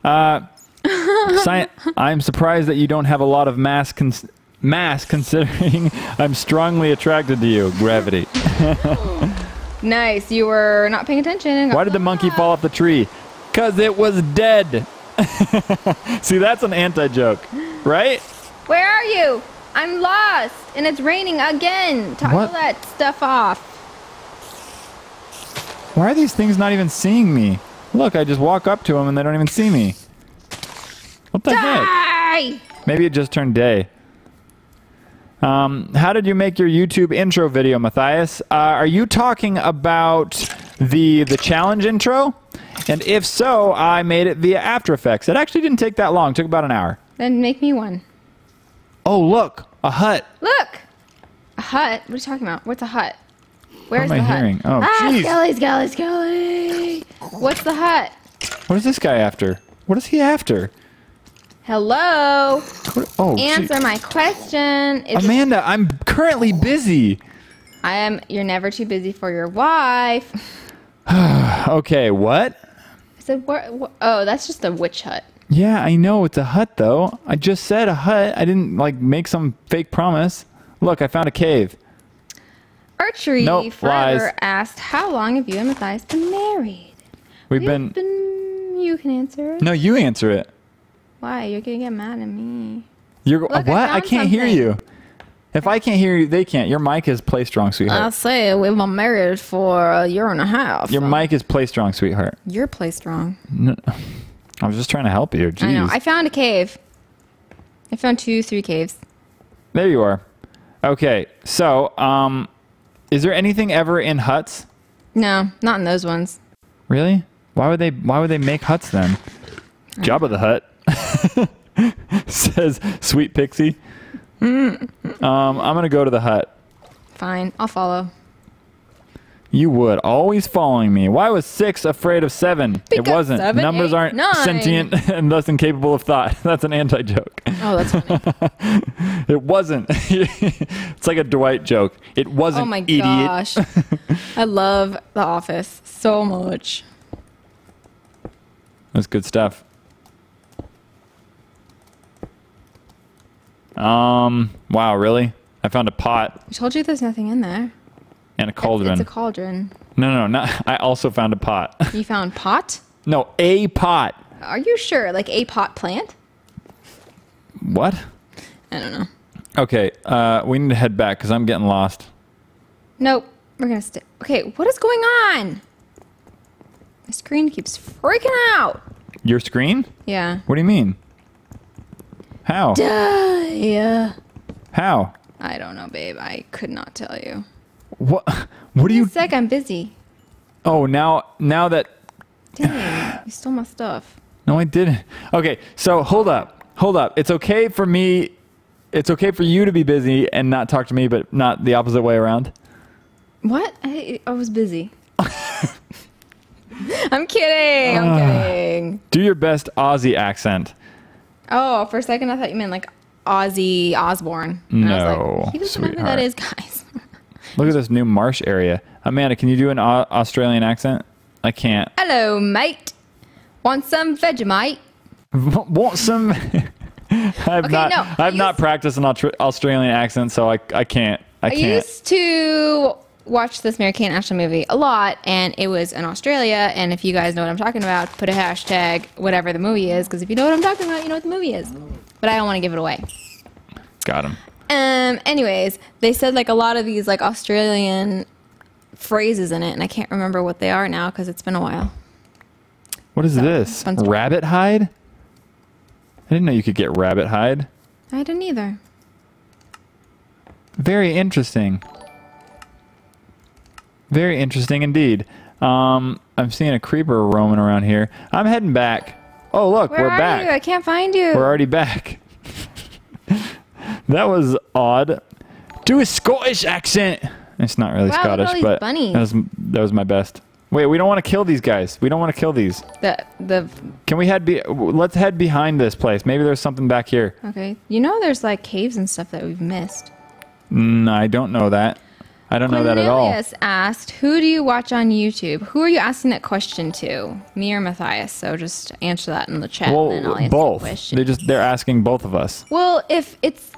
Uh, I'm surprised that you don't have a lot of mass cons- mass considering I'm strongly attracted to you. Gravity. Nice. You were not paying attention. Why did the monkey fall off the tree? Cause it was dead. See, that's an anti-joke, right? Where are you? I'm lost, and it's raining again. Toggle that stuff off. Why are these things not even seeing me? Look, I just walk up to them and they don't even see me. What the heck? Die! Maybe it just turned day. Um, how did you make your YouTube intro video, Matthias? Uh, are you talking about the the challenge intro? And if so, I made it via After Effects. It actually didn't take that long. It took about an hour. Then make me one. Oh, look, a hut. Look! A hut? What are you talking about? What's a hut? Where's am the I hut? hearing? Oh, ah, jeez. Skelly, Skelly, Skelly! What's the hut? What is this guy after? What is he after? Hello? What, oh. Answer my question. Amanda, I'm currently busy. I am. You're never too busy for your wife. Okay, what? I said, what, what? Oh, that's just a witch hut. Yeah, I know it's a hut though. I just said a hut. I didn't like make some fake promise. Look, I found a cave. Archery Nope, Forever lies. asked, "How long have you and Matthias been married?" We've We've been been. You can answer. it. No, you answer it. Why? You're gonna get mad at me. You're Look, I what? I, found can't hear something. you. If I can't hear you, they can't. Your mic is play strong, sweetheart. I say we've been married for a year and a half. Your mic is play strong, sweetheart. You're play strong. No, I was just trying to help you. Jeez. I know. I found a cave. I found two, three caves. there you are. Okay, so um, is there anything ever in huts? No, not in those ones. Really? Why would they? Why would they make huts then? Job of the Hut says, "Sweet Pixie." um, I'm gonna go to the hut. Fine, I'll follow. You would always following me. Why was six afraid of seven? it wasn't. seven, Numbers eight, aren't nine. sentient and thus incapable of thought. That's an anti-joke. Oh, that's funny. It wasn't. it's like a Dwight joke. It wasn't. oh my idiot. gosh. I love The Office so much. That's good stuff. Um. Wow. Really? I found a pot I told you there's nothing in there. And a cauldron. It's a cauldron. no, no, not. I also found a pot. You found pot? no, a pot. Are you sure? Like a pot plant? What? I don't know. Okay. Uh, we need to head back because I'm getting lost. Nope. We're gonna stay. Okay, what is going on? My screen keeps freaking out. Your screen? Yeah. What do you mean? How? Yeah. How? I don't know, babe. I could not tell you. What? What do You sec, I'm busy. Oh, now, now that Dang, you stole my stuff. No, I didn't. Okay, so hold up. Hold up. It's okay for me. It's okay for you to be busy and not talk to me, but not the opposite way around. What? I, I was busy. I'm kidding. I'm ah, kidding. Do your best Aussie accent. Oh, for a second I thought you meant like Ozzy Osbourne. And I was No, like, he doesn't know who that sweetheart. is, guys. Look at this new marsh area. Amanda, can you do an Au- Australian accent? I can't. Hello, mate. Want some Vegemite? Want some? I've Okay, not. no, I I've not practiced an Austr- Australian accent, so I I can't. I I can't. I used to watch this Mary Kate Ashley movie a lot, and it was in Australia. And if you guys know what I'm talking about, put a hashtag whatever the movie is, because if you know what I'm talking about, you know what the movie is. But I don't want to give it away. Got him. Um. Anyways, they said like a lot of these like Australian phrases in it, and I can't remember what they are now because it's been a while. What is this? Rabbit hide? I didn't know you could get rabbit hide. I didn't either. Very interesting. Very interesting indeed. Um, I'm seeing a creeper roaming around here. I'm heading back. Oh, look, Where we're are back. you? I can't find you. We're already back. That was odd. Do a Scottish accent. It's not really Wow, Scottish, but bunnies. that was that was my best. Wait, we don't want to kill these guys. We don't want to kill these. the the Can we head be? Let's head behind this place. Maybe there's something back here. okay. You know, there's like caves and stuff that we've missed. Mm, I don't know that. I don't know that at all. Cornelius asked, "Who do you watch on YouTube? Who are you asking that question to? Me or Matthias?" So just answer that in the chat, and then I'll Well, answer both. the. They just they're asking both of us. Well, if it's,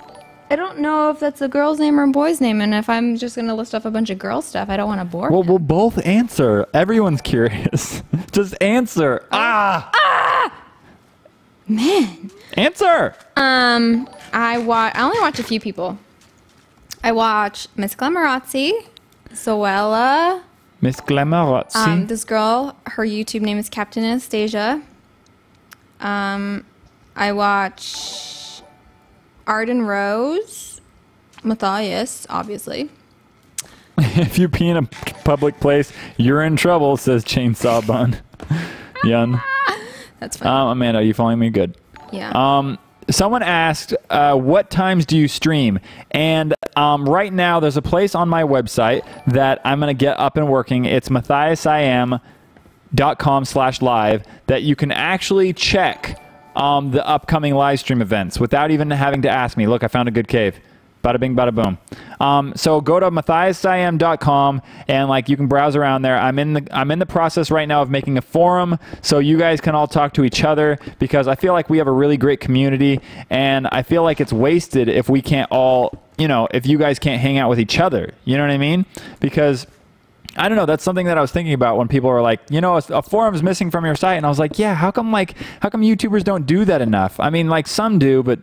I don't know if that's a girl's name or a boy's name, and if I'm just gonna list off a bunch of girl stuff, I don't want to bore. Well, him. we'll both answer. Everyone's curious. just answer. Ah, Man, answer. um, I watch. I only watch a few people. I watch Miss Glamorazzi, Zoella. Miss Glamorazzi. Um, this girl, her YouTube name is Captain Anastasia. Um, I watch Arden Rose, Matthias, obviously. if you pee in a public place, you're in trouble, says Chainsaw Bun. Yun. That's fine. Um, Amanda, are you following me? Good. yeah. Um, someone asked, uh, what times do you stream? And um, right now, there's a place on my website that I'm going to get up and working. It's matthiasiam.com slash live that you can actually check um, the upcoming live stream events without even having to ask me. Look, I found a good cave. Bada bing, bada boom. Um, so go to matthiasiam.com and like you can browse around there. I'm in the I'm in the process right now of making a forum so you guys can all talk to each other because I feel like we have a really great community and I feel like it's wasted if we can't all you know if you guys can't hang out with each other. You know what I mean? Because I don't know. That's something that I was thinking about when people were like, you know, a, a forum's missing from your site, and I was like, yeah, how come like how come YouTubers don't do that enough? I mean, like some do, but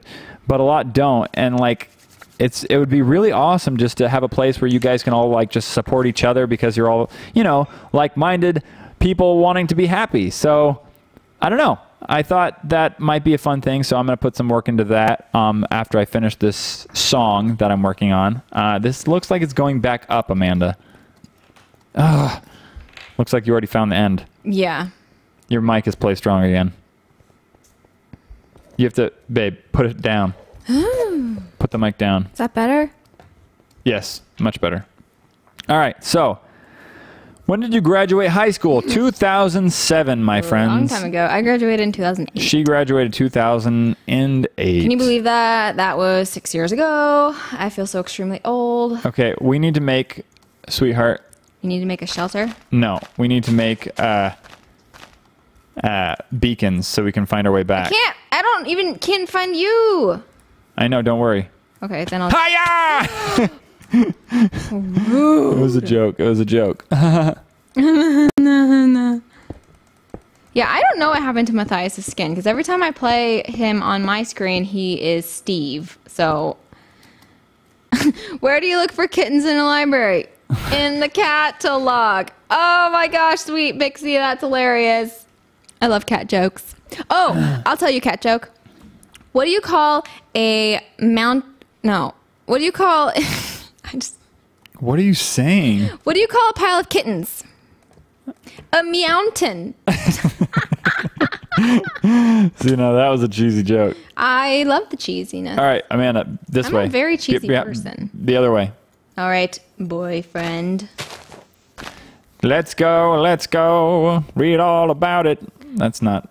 but a lot don't, and like it's it would be really awesome just to have a place where you guys can all like just support each other because you're all you know like-minded people wanting to be happy. So I don't know. I thought that might be a fun thing, so I'm going to put some work into that um, after I finish this song that I'm working on. Uh, this looks like it's going back up, Amanda. Ugh. Looks like you already found the end. yeah. Your mic is play strong again. You have to, babe, put it down. put the mic down. Is that better? Yes, much better. All right, so when did you graduate high school? 2007, my A long time ago. I graduated in 2008. She graduated 2008. Can you believe that? That was six years ago. I feel so extremely old. Okay, we need to make, sweetheart. You need to make a shelter. No, we need to make uh, uh, beacons so we can find our way back. I can't. I don't even can find you. I know. Don't worry. Okay, then I'll. Hiya! it was a joke. It was a joke. Yeah, I don't know what happened to Matthias' skin because every time I play him on my screen, he is Steve. So, where do you look for kittens in a library? In the catalog. Oh my gosh, sweet Bixie, that's hilarious. I love cat jokes. Oh, I'll tell you a cat joke. What do you call a mount? No. What do you call? I just. what are you saying? What do you call a pile of kittens? A mountain. See, no, that was a cheesy joke. I love the cheesiness. All right, Amanda, this I'm a way. very Get- cheesy person. The other way. All right, boyfriend. Let's go. Let's go. Read all about it. That's not.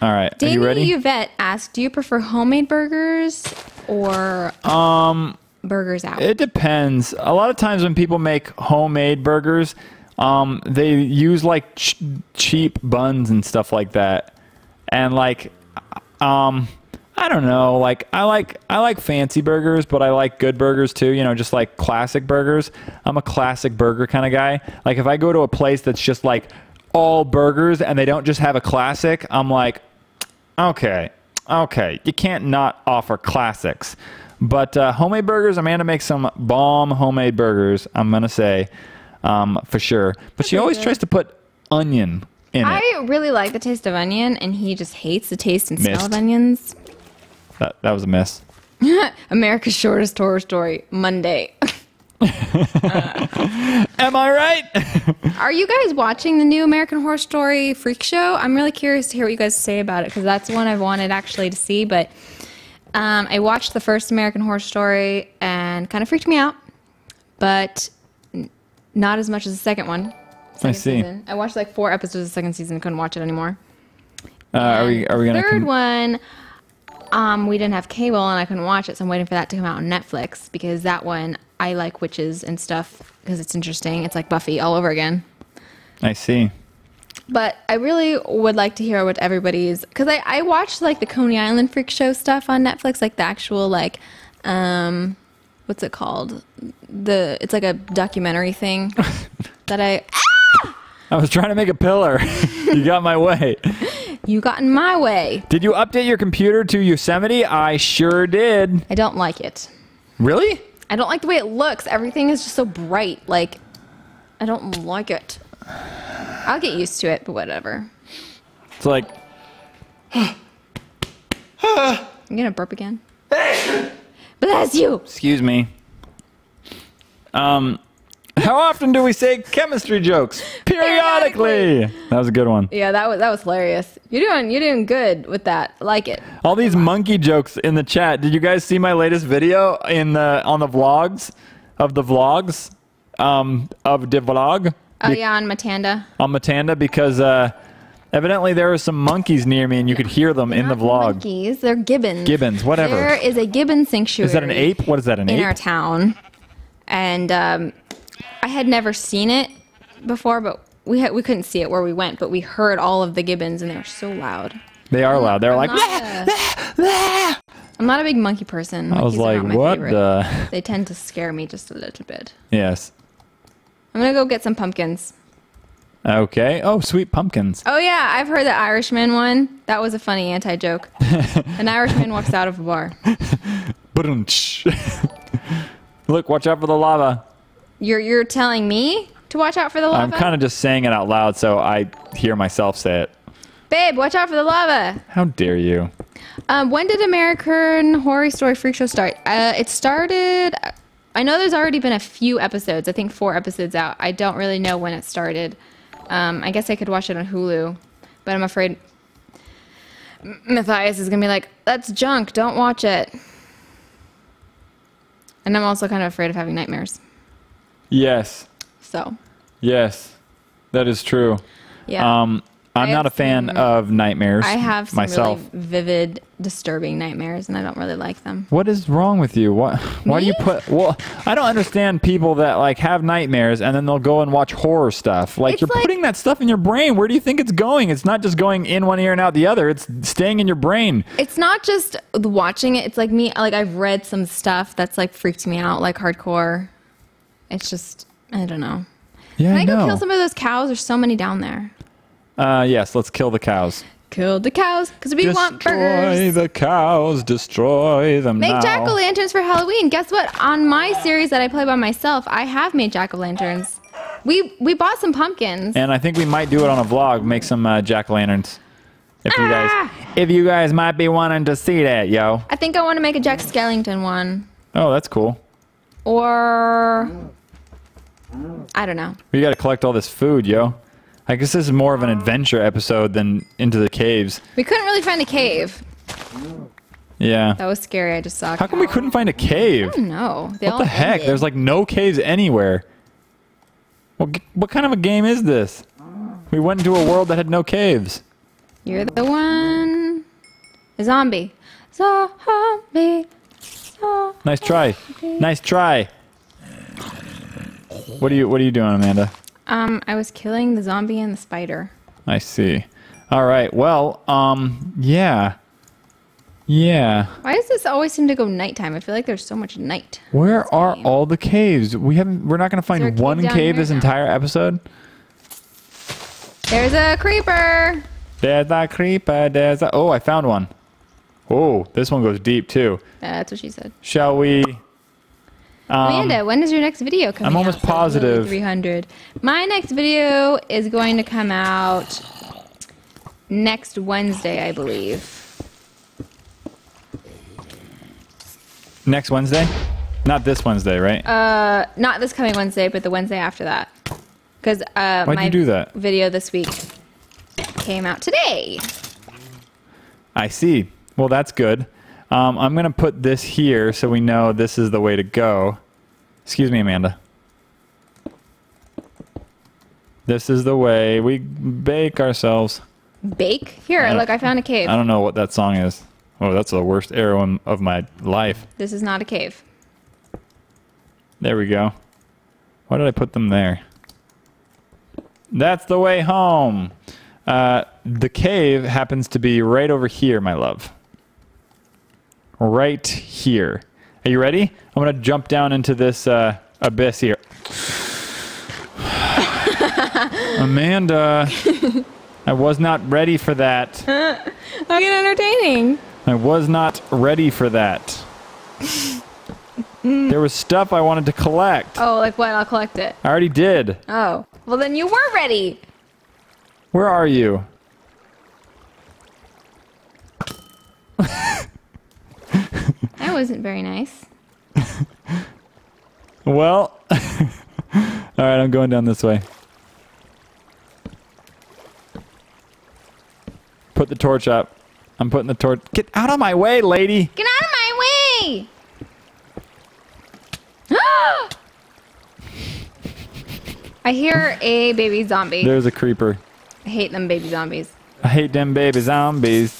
All right. Are you ready? Yvette asked, "Do you prefer homemade burgers or um, burgers out?" it depends. A lot of times when people make homemade burgers, um, they use like ch- cheap buns and stuff like that, and like, um, I don't know. Like I like I like fancy burgers, but I like good burgers too. You know, just like classic burgers. I'm a classic burger kind of guy. Like if I go to a place that's just like all burgers and they don't just have a classic, I'm like, okay, okay, you can't not offer classics. But uh, homemade burgers, Amanda makes some bomb homemade burgers. I'm gonna say um, for sure. But she always tries to put onion in it. I really like the taste of onion, and he just hates the taste and smell Missed. of onions. That, that was a mess. America's shortest horror story, Monday. Am I right? Are you guys watching the new American Horror Story Freak Show? I'm really curious to hear what you guys say about it because that's one I've wanted actually to see. But um, I watched the first American Horror Story and kind of freaked me out, but n- not as much as the second one. Second see. Season. I watched like four episodes of the second season, and couldn't watch it anymore. Uh, are we are we The gonna? third one? Um, we didn't have cable and I couldn't watch it, so I'm waiting for that to come out on Netflix because that one I like witches and stuff because it's interesting. It's like Buffy all over again. I see. But I really would like to hear what everybody's because I, I watched like the Coney Island Freak Show stuff on Netflix, like the actual like um what's it called? The it's like a documentary thing that I I was trying to make a pillar. you got my way. you got in my way. Did you update your computer to Yosemite? I sure did. I don't like it. Really? I don't like the way it looks. Everything is just so bright. Like I don't like it. I'll get used to it, but whatever. It's like I'm gonna burp again. Bless you. Excuse me. Um, how often do we say chemistry jokes? Periodically. That was a good one. Yeah, that was that was hilarious. You're doing you're doing good with that. I like it. All these monkey jokes in the chat. Did you guys see my latest video in the on the vlogs of the vlogs um, of the vlog Oh Be- yeah, on Matanda. on Matanda because uh, evidently there were some monkeys near me and you could hear them in the vlog. Monkeys, they're gibbons. Gibbons, whatever. There is a gibbon sanctuary. Is that an ape? What is that? An ape? in ape? our town? And um, I had never seen it before, but we had, we couldn't see it where we went, but we heard all of the gibbons, and they were so loud. They are loud. They're I'm like. not a- I'm not a big monkey person. I was Monkeys like, what favorite. the? They tend to scare me just a little bit. Yes. I'm gonna go get some pumpkins. Okay. Oh, sweet pumpkins. Oh yeah, I've heard the Irishman one. That was a funny anti joke. An Irishman walks out of a bar. Look, watch out for the lava. You're you're telling me to watch out for the lava? I'm kind of just saying it out loud so I hear myself say it. Babe, watch out for the lava. How dare you? Um, when did American Horror Story Freak Show start? Uh, it started. I know there's already been a few episodes. I think four episodes out. I don't really know when it started. Um, I guess I could watch it on Hulu, but I'm afraid Matthias is gonna be like, "That's junk. Don't watch it." And I'm also kind of afraid of having nightmares. Yes. So, Yes. That is true. yeah. Um, I'm not a fan some- of nightmares I have some myself. really vivid, disturbing nightmares, and I don't really like them. What is wrong with you? What? Why do you put? Well, I don't understand people that like have nightmares and then they'll go and watch horror stuff. Like It's you're like- putting that stuff in your brain. Where do you think it's going? It's not just going in one ear and out the other. It's staying in your brain. It's not just watching it. It's like me. Like I've read some stuff that's like freaked me out, like hardcore. It's just I don't know. Yeah, Can I I go know. kill some of those cows? There's so many down there. Uh, yes, let's kill the cows. Kill the cows because we want burgers. destroy the cows. Destroy them Make now. jack o' lanterns for Halloween. Guess what? On my series that I play by myself, I have made jack o' lanterns. We we bought some pumpkins. And I think we might do it on a vlog. Make some uh, jack o' lanterns. If you guys, Ah! if you guys might be wanting to see that, yo. I think I want to make a Jack Skellington one, Oh, that's cool. or I don't know. We got to collect all this food, yo. I guess this is more of an adventure episode than into the caves. We couldn't really find a cave. Yeah. That was scary. I just saw. How come we couldn't find a cave? No, What the heck? ended. There's like no caves anywhere. Well, what kind of a game is this? We went into a world that had no caves. You're the one. A zombie. Zombie. Zombie. Nice try. Nice try. What are you What are you doing, Amanda? Um, I was killing the zombie and the spider. I see. All right. Well, um, yeah, yeah. Why does this always seem to go nighttime? I feel like there's so much night. Where are game. all the caves? We haven't. We're not gonna find cave one cave this No. entire episode. There's a creeper. There's a creeper. There's a. Oh, I found one. Oh, this one goes deep too. That's what she said. Shall we? Um, Amanda, when is your next video coming I'm almost out? Positive. 300. My next video is going to come out next Wednesday, I believe. next Wednesday? Not this Wednesday, right? Uh, not this coming Wednesday, but the Wednesday after that. Because uh, Why'd my you do that? video this week came out today. I see. Well, that's good. Um, I'm going to put this here so we know this is the way to go. Excuse me, Amanda. This is the way we bake ourselves. Bake? Here, don't- look, I found a cave. I don't know what that song is. Oh, that's the worst arrow in- of my life. This is not a cave. There we go. Why did I put them there? That's the way home. Uh, the cave happens to be right over here, my love. Right here. Are you ready? I'm going to jump down into this uh, abyss here. Amanda, I was not ready for that. Fucking entertaining. I was not ready for that. there was stuff I wanted to collect. Oh, like what? I'll collect it. I already did. Oh. Well, then you were ready. Where are you? That wasn't very nice. Well, all right, I'm going down this way. Put the torch up. I'm putting the torch. Get out of my way, lady. Get out of my way! I hear a baby zombie. There's a creeper. I hate them baby zombies. I hate them baby zombies.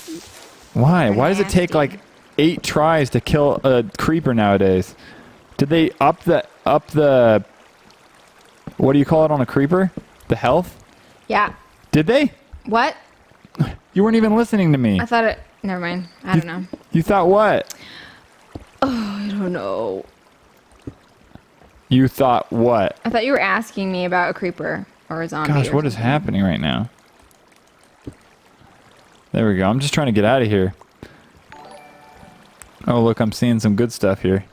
Why? Why does it take like eight tries to kill a creeper nowadays? Did they up the up the what do you call it on a creeper? The health? Yeah. Did they? What? You weren't even listening to me. I thought it. Never mind. I don't know. You thought what? Oh, I don't know. You thought what? I thought you were asking me about a creeper or a zombie. Gosh, what is happening right now? There we go. I'm just trying to get out of here. Oh, look, I'm seeing some good stuff here.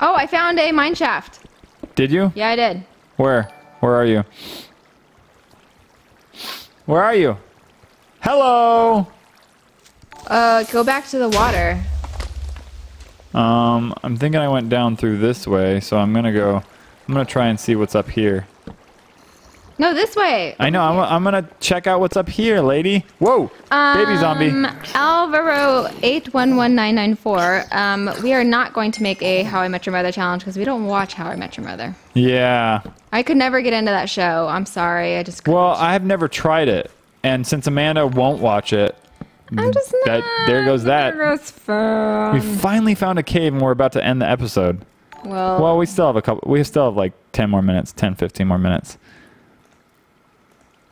Oh, I found a mine shaft. Did you? Yeah, I did. Where? Where are you? Where are you? Hello. Uh, go back to the water. Um, I'm thinking I went down through this way, so I'm gonna go. I'm gonna try and see what's up here. No, this way. I know. I'm, I'm gonna check out what's up here, lady. Whoa, baby zombie. Um, Alvaro eight one one nine nine four. Um, we are not going to make a How I Met Your Mother challenge because we don't watch How I Met Your Mother. Yeah. I could never get into that show. I'm sorry. I just couldn't. Well, I have never tried it, and since Amanda won't watch it, I'm just that- not. there goes that. There goes fun. we finally found a cave, and we're about to end the episode. Well, Well, we still have a couple. We still have like 10 more minutes, 10, 15 more minutes.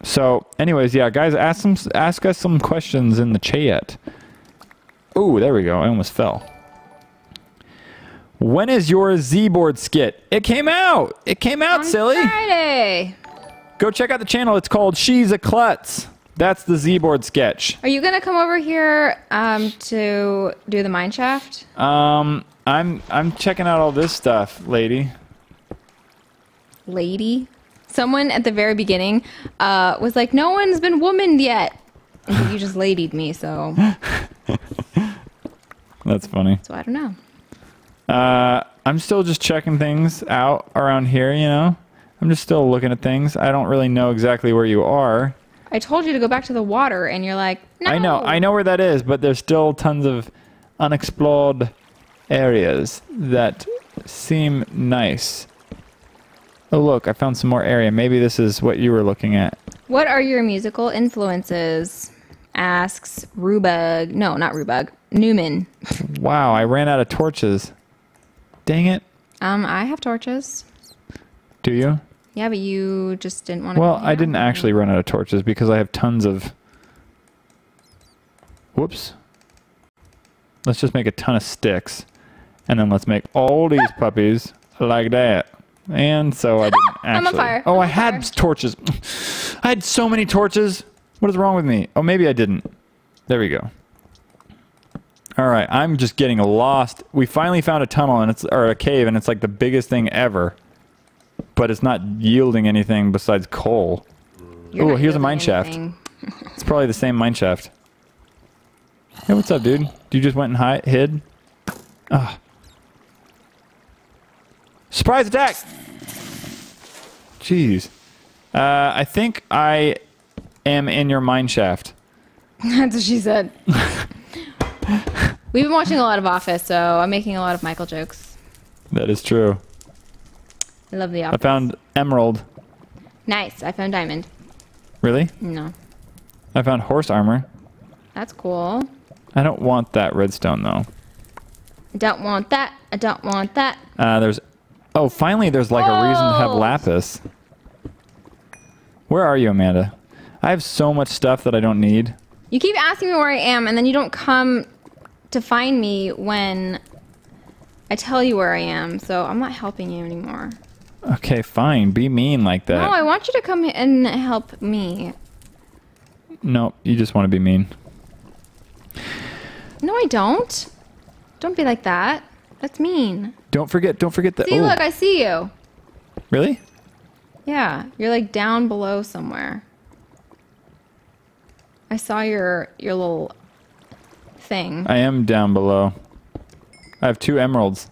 So, anyways, yeah, guys, ask some, ask us some questions in the chat. Ooh, there we go. I almost fell. When is your Z board skit? It came out. It came out, on silly. Friday. Go check out the channel. It's called She's a Klutz. That's the Z board sketch. Are you gonna come over here um, to do the mine shaft? Um, I'm I'm checking out all this stuff, lady. lady. Someone at the very beginning uh, was like, "No one's been womaned yet." And you just ladied me, so That's funny. so I don't know. Uh, I'm still just checking things out around here, you know. I'm just still looking at things. I don't really know exactly where you are. I told you to go back to the water, and you're like, "No." I know, I know where that is, but there's still tons of unexplored areas that seem nice. Oh, look, I found some more area. Maybe this is what you were looking at. What are your musical influences? Asks Rubug. No, not Rubug. Newman. Wow, I ran out of torches. Dang it. Um, I have torches. Do you? Yeah, but you just didn't want to. Well, I didn't actually run out of torches because I have tons of. Whoops. Let's just make a ton of sticks. And then let's make all these puppies like that. And so I didn't actually. I'm on fire. Oh, I'm I had fire. torches. I had so many torches. What is wrong with me? Oh, maybe I didn't. There we go. All right, I'm just getting lost. We finally found a tunnel and it's or a cave and it's like the biggest thing ever. But it's not yielding anything besides coal. Not here's a mine shaft. It's probably the same mine shaft. Hey, what's up, dude? You just went and hi- hid? Ah. Surprise attack! Jeez. Uh, I think I am in your mine shaft. That's what she said. We've been watching a lot of Office, so I'm making a lot of Michael jokes. That is true. I love the Office. I found emerald. nice. I found diamond. Really? No, I found horse armor. that's cool. I don't want that redstone though. I don't want that. I don't want that. Uh, there's. Oh, finally, there's like a reason to have Oh! lapis. Where are you, Amanda? I have so much stuff that I don't need. You keep asking me where I am, and then you don't come to find me when I tell you where I am. So I'm not helping you anymore. Okay, fine. Be mean like that. No, I want you to come and help me. no, you just want to be mean. No, I don't. Don't be like that. That's mean. Don't forget. Don't forget that. See, oh, look, I see you. really? Yeah, you're like down below somewhere. I saw your your little thing. I am down below. I have two emeralds.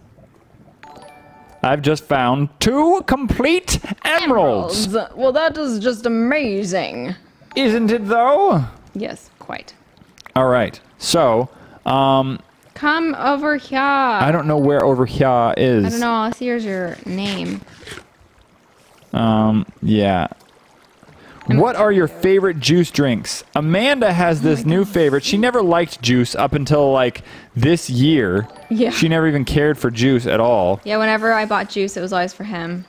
I've just found two complete emeralds. Well, that is just amazing. Isn't it though? Yes, quite. All right. So, um, Come over here. I don't know where over here is. I don't know. All I see is your name. Um, yeah. What are your favorite juice drinks? Amanda has this new favorite. She never liked juice up until like this year. Yeah. She never even cared for juice at all. Yeah, whenever I bought juice, it was always for him.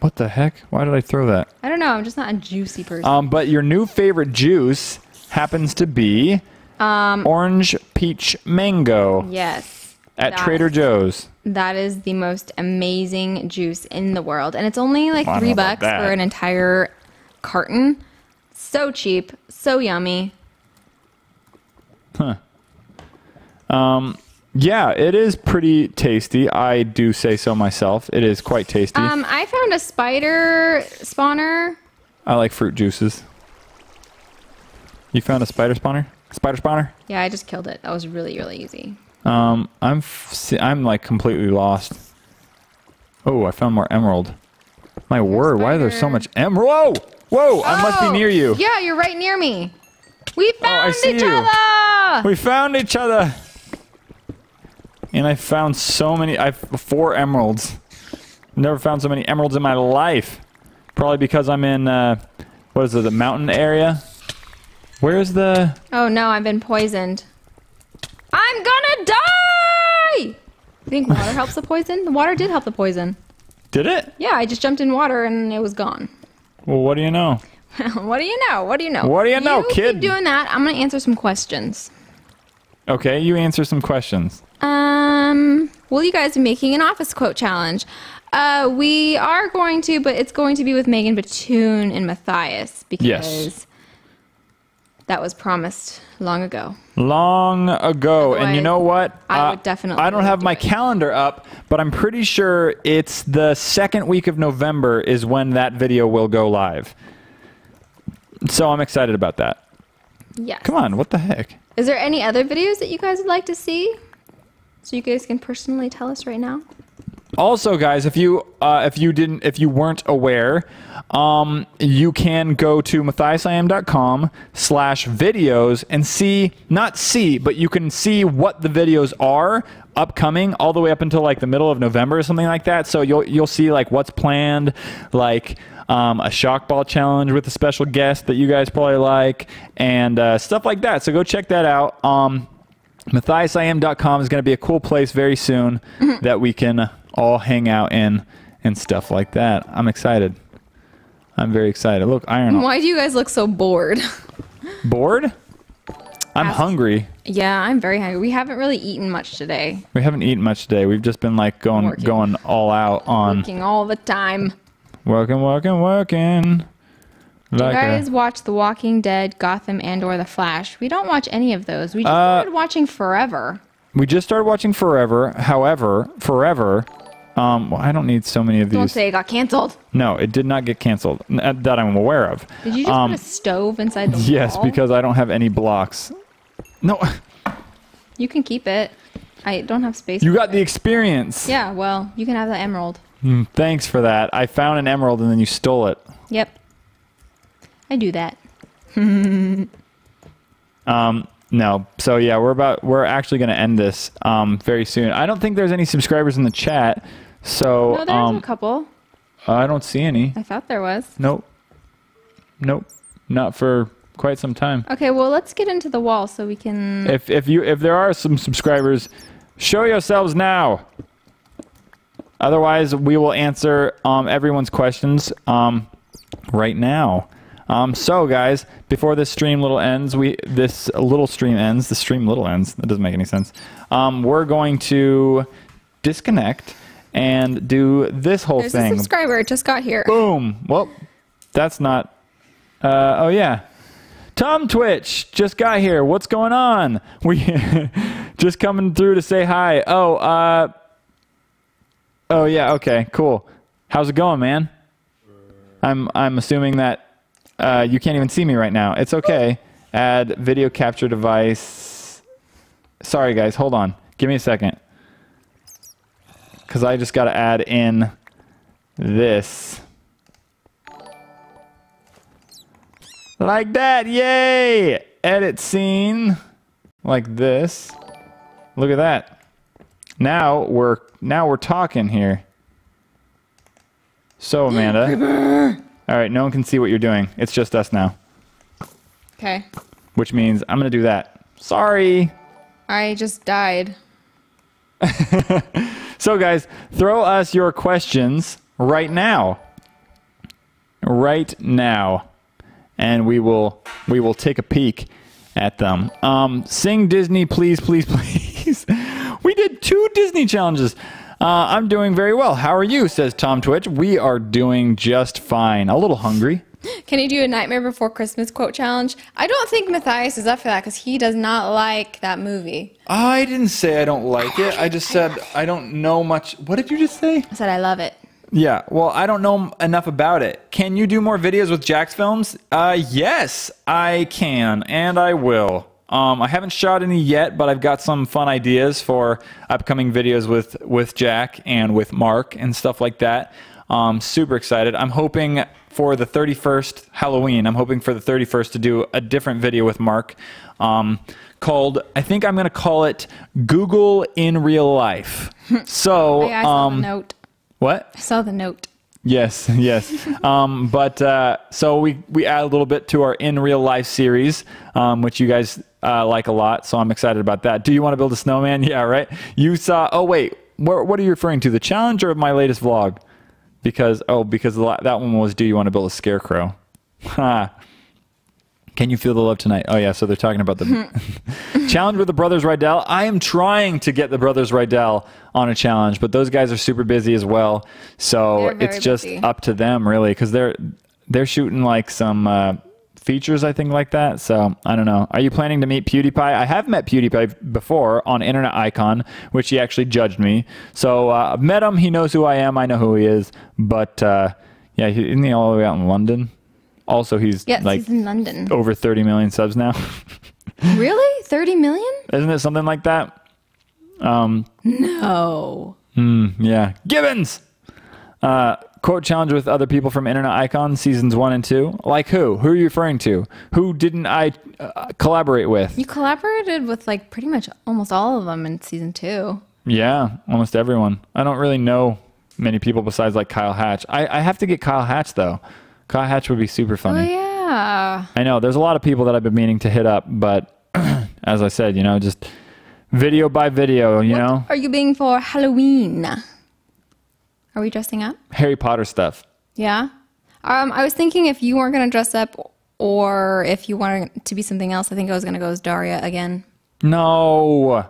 What the heck? Why did I throw that? I don't know. I'm just not a juicy person. Um, but your new favorite juice happens to be Um, orange peach mango yes. at Trader Joe's. That is the most amazing juice in the world. And it's only like I don't three know about bucks that. for an entire carton. So cheap. So yummy. Yeah, it is pretty tasty. I do say so myself. It is quite tasty. Um, I found a spider spawner. I like fruit juices. You found a spider spawner? Spider spawner? Yeah, I just killed it. That was really, really easy. Um, I'm f- I'm like completely lost. Oh, I found more emerald. My word, why is there so much emerald? Whoa! Whoa! I must be Oh, near you. Yeah, you're right near me. We Oh, found see each you. other. We found each other. And I found so many. I've four emeralds. Never found so many emeralds in my life. Probably because I'm in uh, what is it, the mountain area? Where's the? Oh no, I've been poisoned. I'm gonna die! You think water helps the poison? The water did help the poison. Did it? Yeah, I just jumped in water and it was gone. Well, what do you know? what do you know? What do you know? What do you know, keep kid? doing that. I'm gonna answer some questions. Okay, you answer some questions. Um, will you guys be making an office quote challenge? Uh, we are going to, but it's going to be with Megan Batoon and Matthias because Yes. That was promised long ago. Long ago, and you know what? I Uh, would definitely I don't have my it. calendar up, but I'm pretty sure it's the second week of November is when that video will go live. So I'm excited about that. Yes. Come on, what the heck? Is there any other videos that you guys would like to see? So you guys can personally tell us right now. Also, guys, if you uh, if you didn't if you weren't aware, um, you can go to matthiasiam.com slash videos and see not see, but you can see what the videos are upcoming all the way up until like the middle of November or something like that. So you'll you'll see like what's planned, like um, a shock ball challenge with a special guest that you guys probably like, and uh, stuff like that. So go check that out. Um, MatthiasIam.com is going to be a cool place very soon that we can all hang out in and stuff like that. I'm excited. I'm very excited. Look, iron. Why do you guys look so bored? Bored? I'm Ask- hungry. yeah, I'm very hungry. We haven't really eaten much today. We haven't eaten much today. We've just been like going Working. going all out on Working all the time. working, working, working. Like you guys watch The Walking Dead, Gotham, and or The Flash. We don't watch any of those. We just Uh, started watching Forever. we just started watching Forever. However, Forever. Um, well, I don't need so many of these. Don't say it got canceled. No, it did not get canceled uh, that I'm aware of. Did you just Um, put a stove inside the Yes, wall? because I don't have any blocks. No, you can keep it. I don't have space. you got it. the experience. Yeah, well, you can have the emerald. Mm, Thanks for that. I found an emerald and then you stole it. Yep. I do that. No. So yeah, we're about we're actually going to end this um, very soon. I don't think there's any subscribers in the chat. So No, there's um, a couple. I don't see any. I thought there was. Nope. Nope. Not for quite some time. Okay, well, let's get into the wall so we can. If if you if there are some subscribers, show yourselves now. Otherwise, we will answer um, everyone's questions um, right now. Um, so, guys, before this stream little ends, we this little stream ends. The stream little ends. That doesn't make any sense. Um, we're going to disconnect and do this whole There's a thing. subscriber. Just got here. Boom. Well, that's not. Uh, oh yeah, Tom Twitch just got here. What's going on? We just coming through to say hi. Oh, uh, oh yeah. Okay, cool. How's it going, man? I'm I'm assuming that uh, you can't even see me right now. It's okay. Add video capture device. Sorry, guys. Hold on. Give me a second. Because I just got to add in this. Like that, yay! Edit scene. Like this. Look at that. Now we're now we're talking here. So Amanda. All right, no one can see what you're doing. It's just us now, Okay. which means I'm going to do that. Sorry. I just died. So guys, throw us your questions right now. Right now. And we will we will take a peek at them. Um, sing Disney, please, please, please. we did two Disney challenges. Uh, I'm doing very well. How are you? Says Tom Twitch. We are doing just fine. A little hungry. Can you do a Nightmare Before Christmas quote challenge? I don't think Matthias is up for that because he does not like that movie. I didn't say I don't like it. I just said I don't know much. What did you just say? I said I love it. Yeah, well, I don't know enough about it. Can you do more videos with Jacksfilms? Uh, yes, I can, and I will. Um, I haven't shot any yet, but I've got some fun ideas for upcoming videos with with Jack and with Mark and stuff like that. Um, super excited. I'm hoping for the 31st Halloween. I'm hoping for the 31st to do a different video with Mark. Um, called I think I'm gonna call it Google in real life. So Yeah, I saw um, the note. what? I saw the note. Yes, yes. um, but uh, so we we add a little bit to our in real life series, um, which you guys uh, like a lot. So I'm excited about that. Do you want to build a snowman? Yeah, right. You saw. Oh wait, what what are you referring to? The challenge or my latest vlog? Because oh, because the, la- that one was. Do you want to build a scarecrow? Ha. Can you feel the love tonight? Oh yeah, so they're talking about the challenge with the brothers Rydell. I am trying to get the brothers Rydell on a challenge, but those guys are super busy as well. So it's just busy. up to them really, because they're they're shooting like some uh, features, I think, like that. So I don't know. Are you planning to meet PewDiePie? I have met PewDiePie before on Internet Icon, which he actually judged me. So uh, I've met him. He knows who I am. I know who he is. But uh, yeah, he, isn't he all the way out in London? Also, he's Yes, like he's in London. over 30 million subs now. Really? 30 million? Isn't it something like that? Um, No. Yeah. Gibbons! Uh, quote challenge with other people from Internet Icon seasons one and two. Like who? Who are you referring to? Who didn't I uh, collaborate with? You collaborated with like pretty much almost all of them in season two. Yeah, almost everyone. I don't really know many people besides like Kyle Hatch. I, I have to get Kyle Hatch though. Kyle Hatch would be super funny. Oh, funny. yeah. I know there's a lot of people that I've been meaning to hit up, but as I said, you know, just video by video, you know, are you being for Halloween? Are we dressing up? Harry Potter stuff. Yeah. Um, I was thinking if you weren't going to dress up or if you wanted to be something else, I think I was going to go as Daria again. No,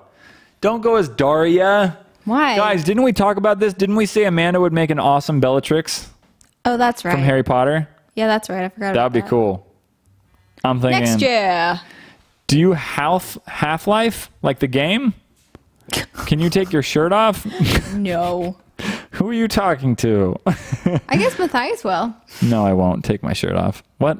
don't go as Daria. Why? Guys, didn't we talk about this? Didn't we say Amanda would make an awesome Bellatrix Oh, that's right. from Harry Potter? Yeah, that's right. I forgot That about would be that. cool. I'm thinking. Next year. Do you half Half Life like the game? Can you take your shirt off? No. Who are you talking to? I guess Matthias will. no, I won't take my shirt off. What?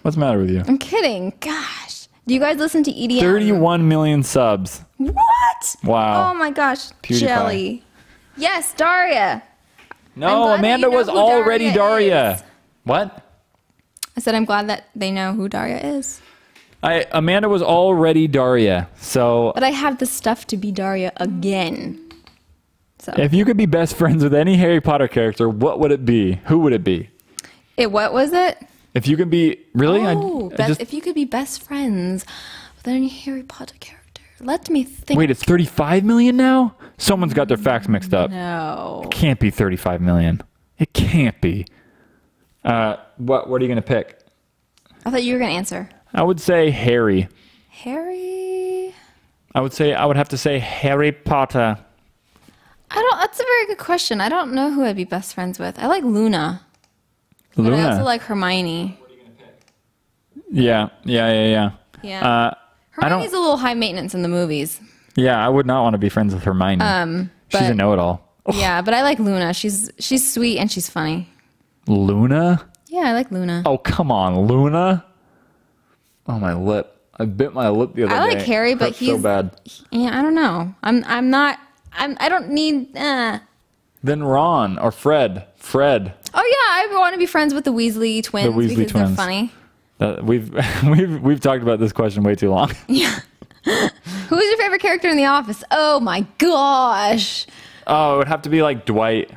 What's the matter with you? I'm kidding. Gosh. Do you guys listen to EDM? 31 million subs. What? Wow. Oh my gosh. PewDiePie. Jelly. Yes, Daria. No, Amanda you know was already Daria Daria. What? I said I'm glad that they know who Daria is. I Amanda was already Daria. So But I have the stuff to be Daria again. So if you could be best friends with any Harry Potter character, what would it be? Who would it be? it what was it? If you could be really, Oh, I best, just if you could be best friends with any Harry Potter character. Let me think. wait. It's 35 million now. Someone's got their facts mixed up. No. It Can't be 35 million. It can't be. Uh, what? What are you gonna pick? I thought you were gonna answer. I would say Harry. Harry. I would say I would have to say Harry Potter. I don't. That's a very good question. I don't know who I'd be best friends with. I like Luna, but I also like Hermione. What are you gonna pick? Yeah, yeah, yeah, yeah. Yeah. Uh, Hermione's a little high maintenance in the movies. Yeah, I would not want to be friends with Hermione. Um, She's a know-it-all. Yeah, but I like Luna. She's she's sweet and she's funny. Luna? Yeah, I like Luna. Oh, come on, Luna. Oh, my lip. I bit my lip the other day. I like day. Harry, but he's. so bad. Yeah, I don't know. I'm I'm not. I'm. I don't need. Uh. Then Ron or Fred. Fred. Oh yeah, I want to be friends with the Weasley twins The Weasley because twins. they're funny. Uh, we've we've we've talked about this question way too long. Yeah. Who is your favorite character in The Office? Oh my gosh. Oh, it would have to be like Dwight,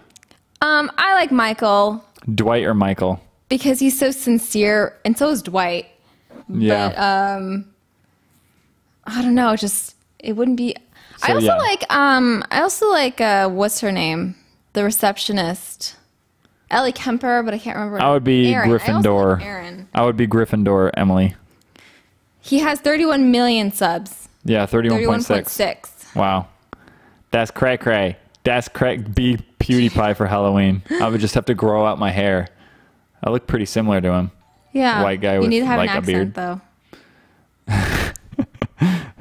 Um, I like Michael Dwight or Michael. because he's so sincere, and so is Dwight. Yeah. But um, I don't know. Just it wouldn't be. I also yeah. like um. I also like uh. What's her name? The receptionist. Ellie Kemper, but I can't remember. I would be Erin. I Gryffindor. like Erin. I would be Gryffindor, Emily. He has 31 million subs. Yeah, 31.6. 31.6. Wow. That's cray cray. That's cray. Be PewDiePie for Halloween. I would just have to grow out my hair. I look pretty similar to him. Yeah. White guy you with, need to have like, an a beard. though.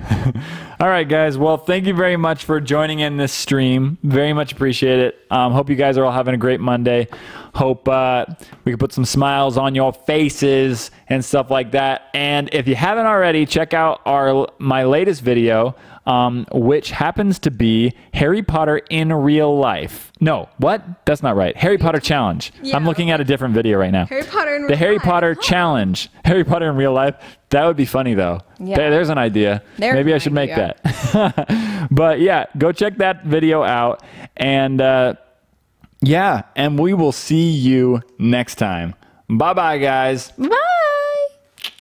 All right, guys. Well, thank you very much for joining in this stream. Very much appreciate it. Um, hope you guys are all having a great Monday. Hope uh, we can put some smiles on your faces and stuff like that. And if you haven't already, check out our my latest video, um, which happens to be Harry Potter in real life. No, what? That's not right. Harry Potter challenge. Yeah, I'm looking at a different video right now. Harry Potter in the Harry life. Potter Huh. challenge. Harry Potter in real life. That would be funny though. Yeah. There- there's an idea. There's Maybe I should make that. but yeah, go check that video out. And uh, yeah, and we will see you next time. Bye bye, guys. Bye.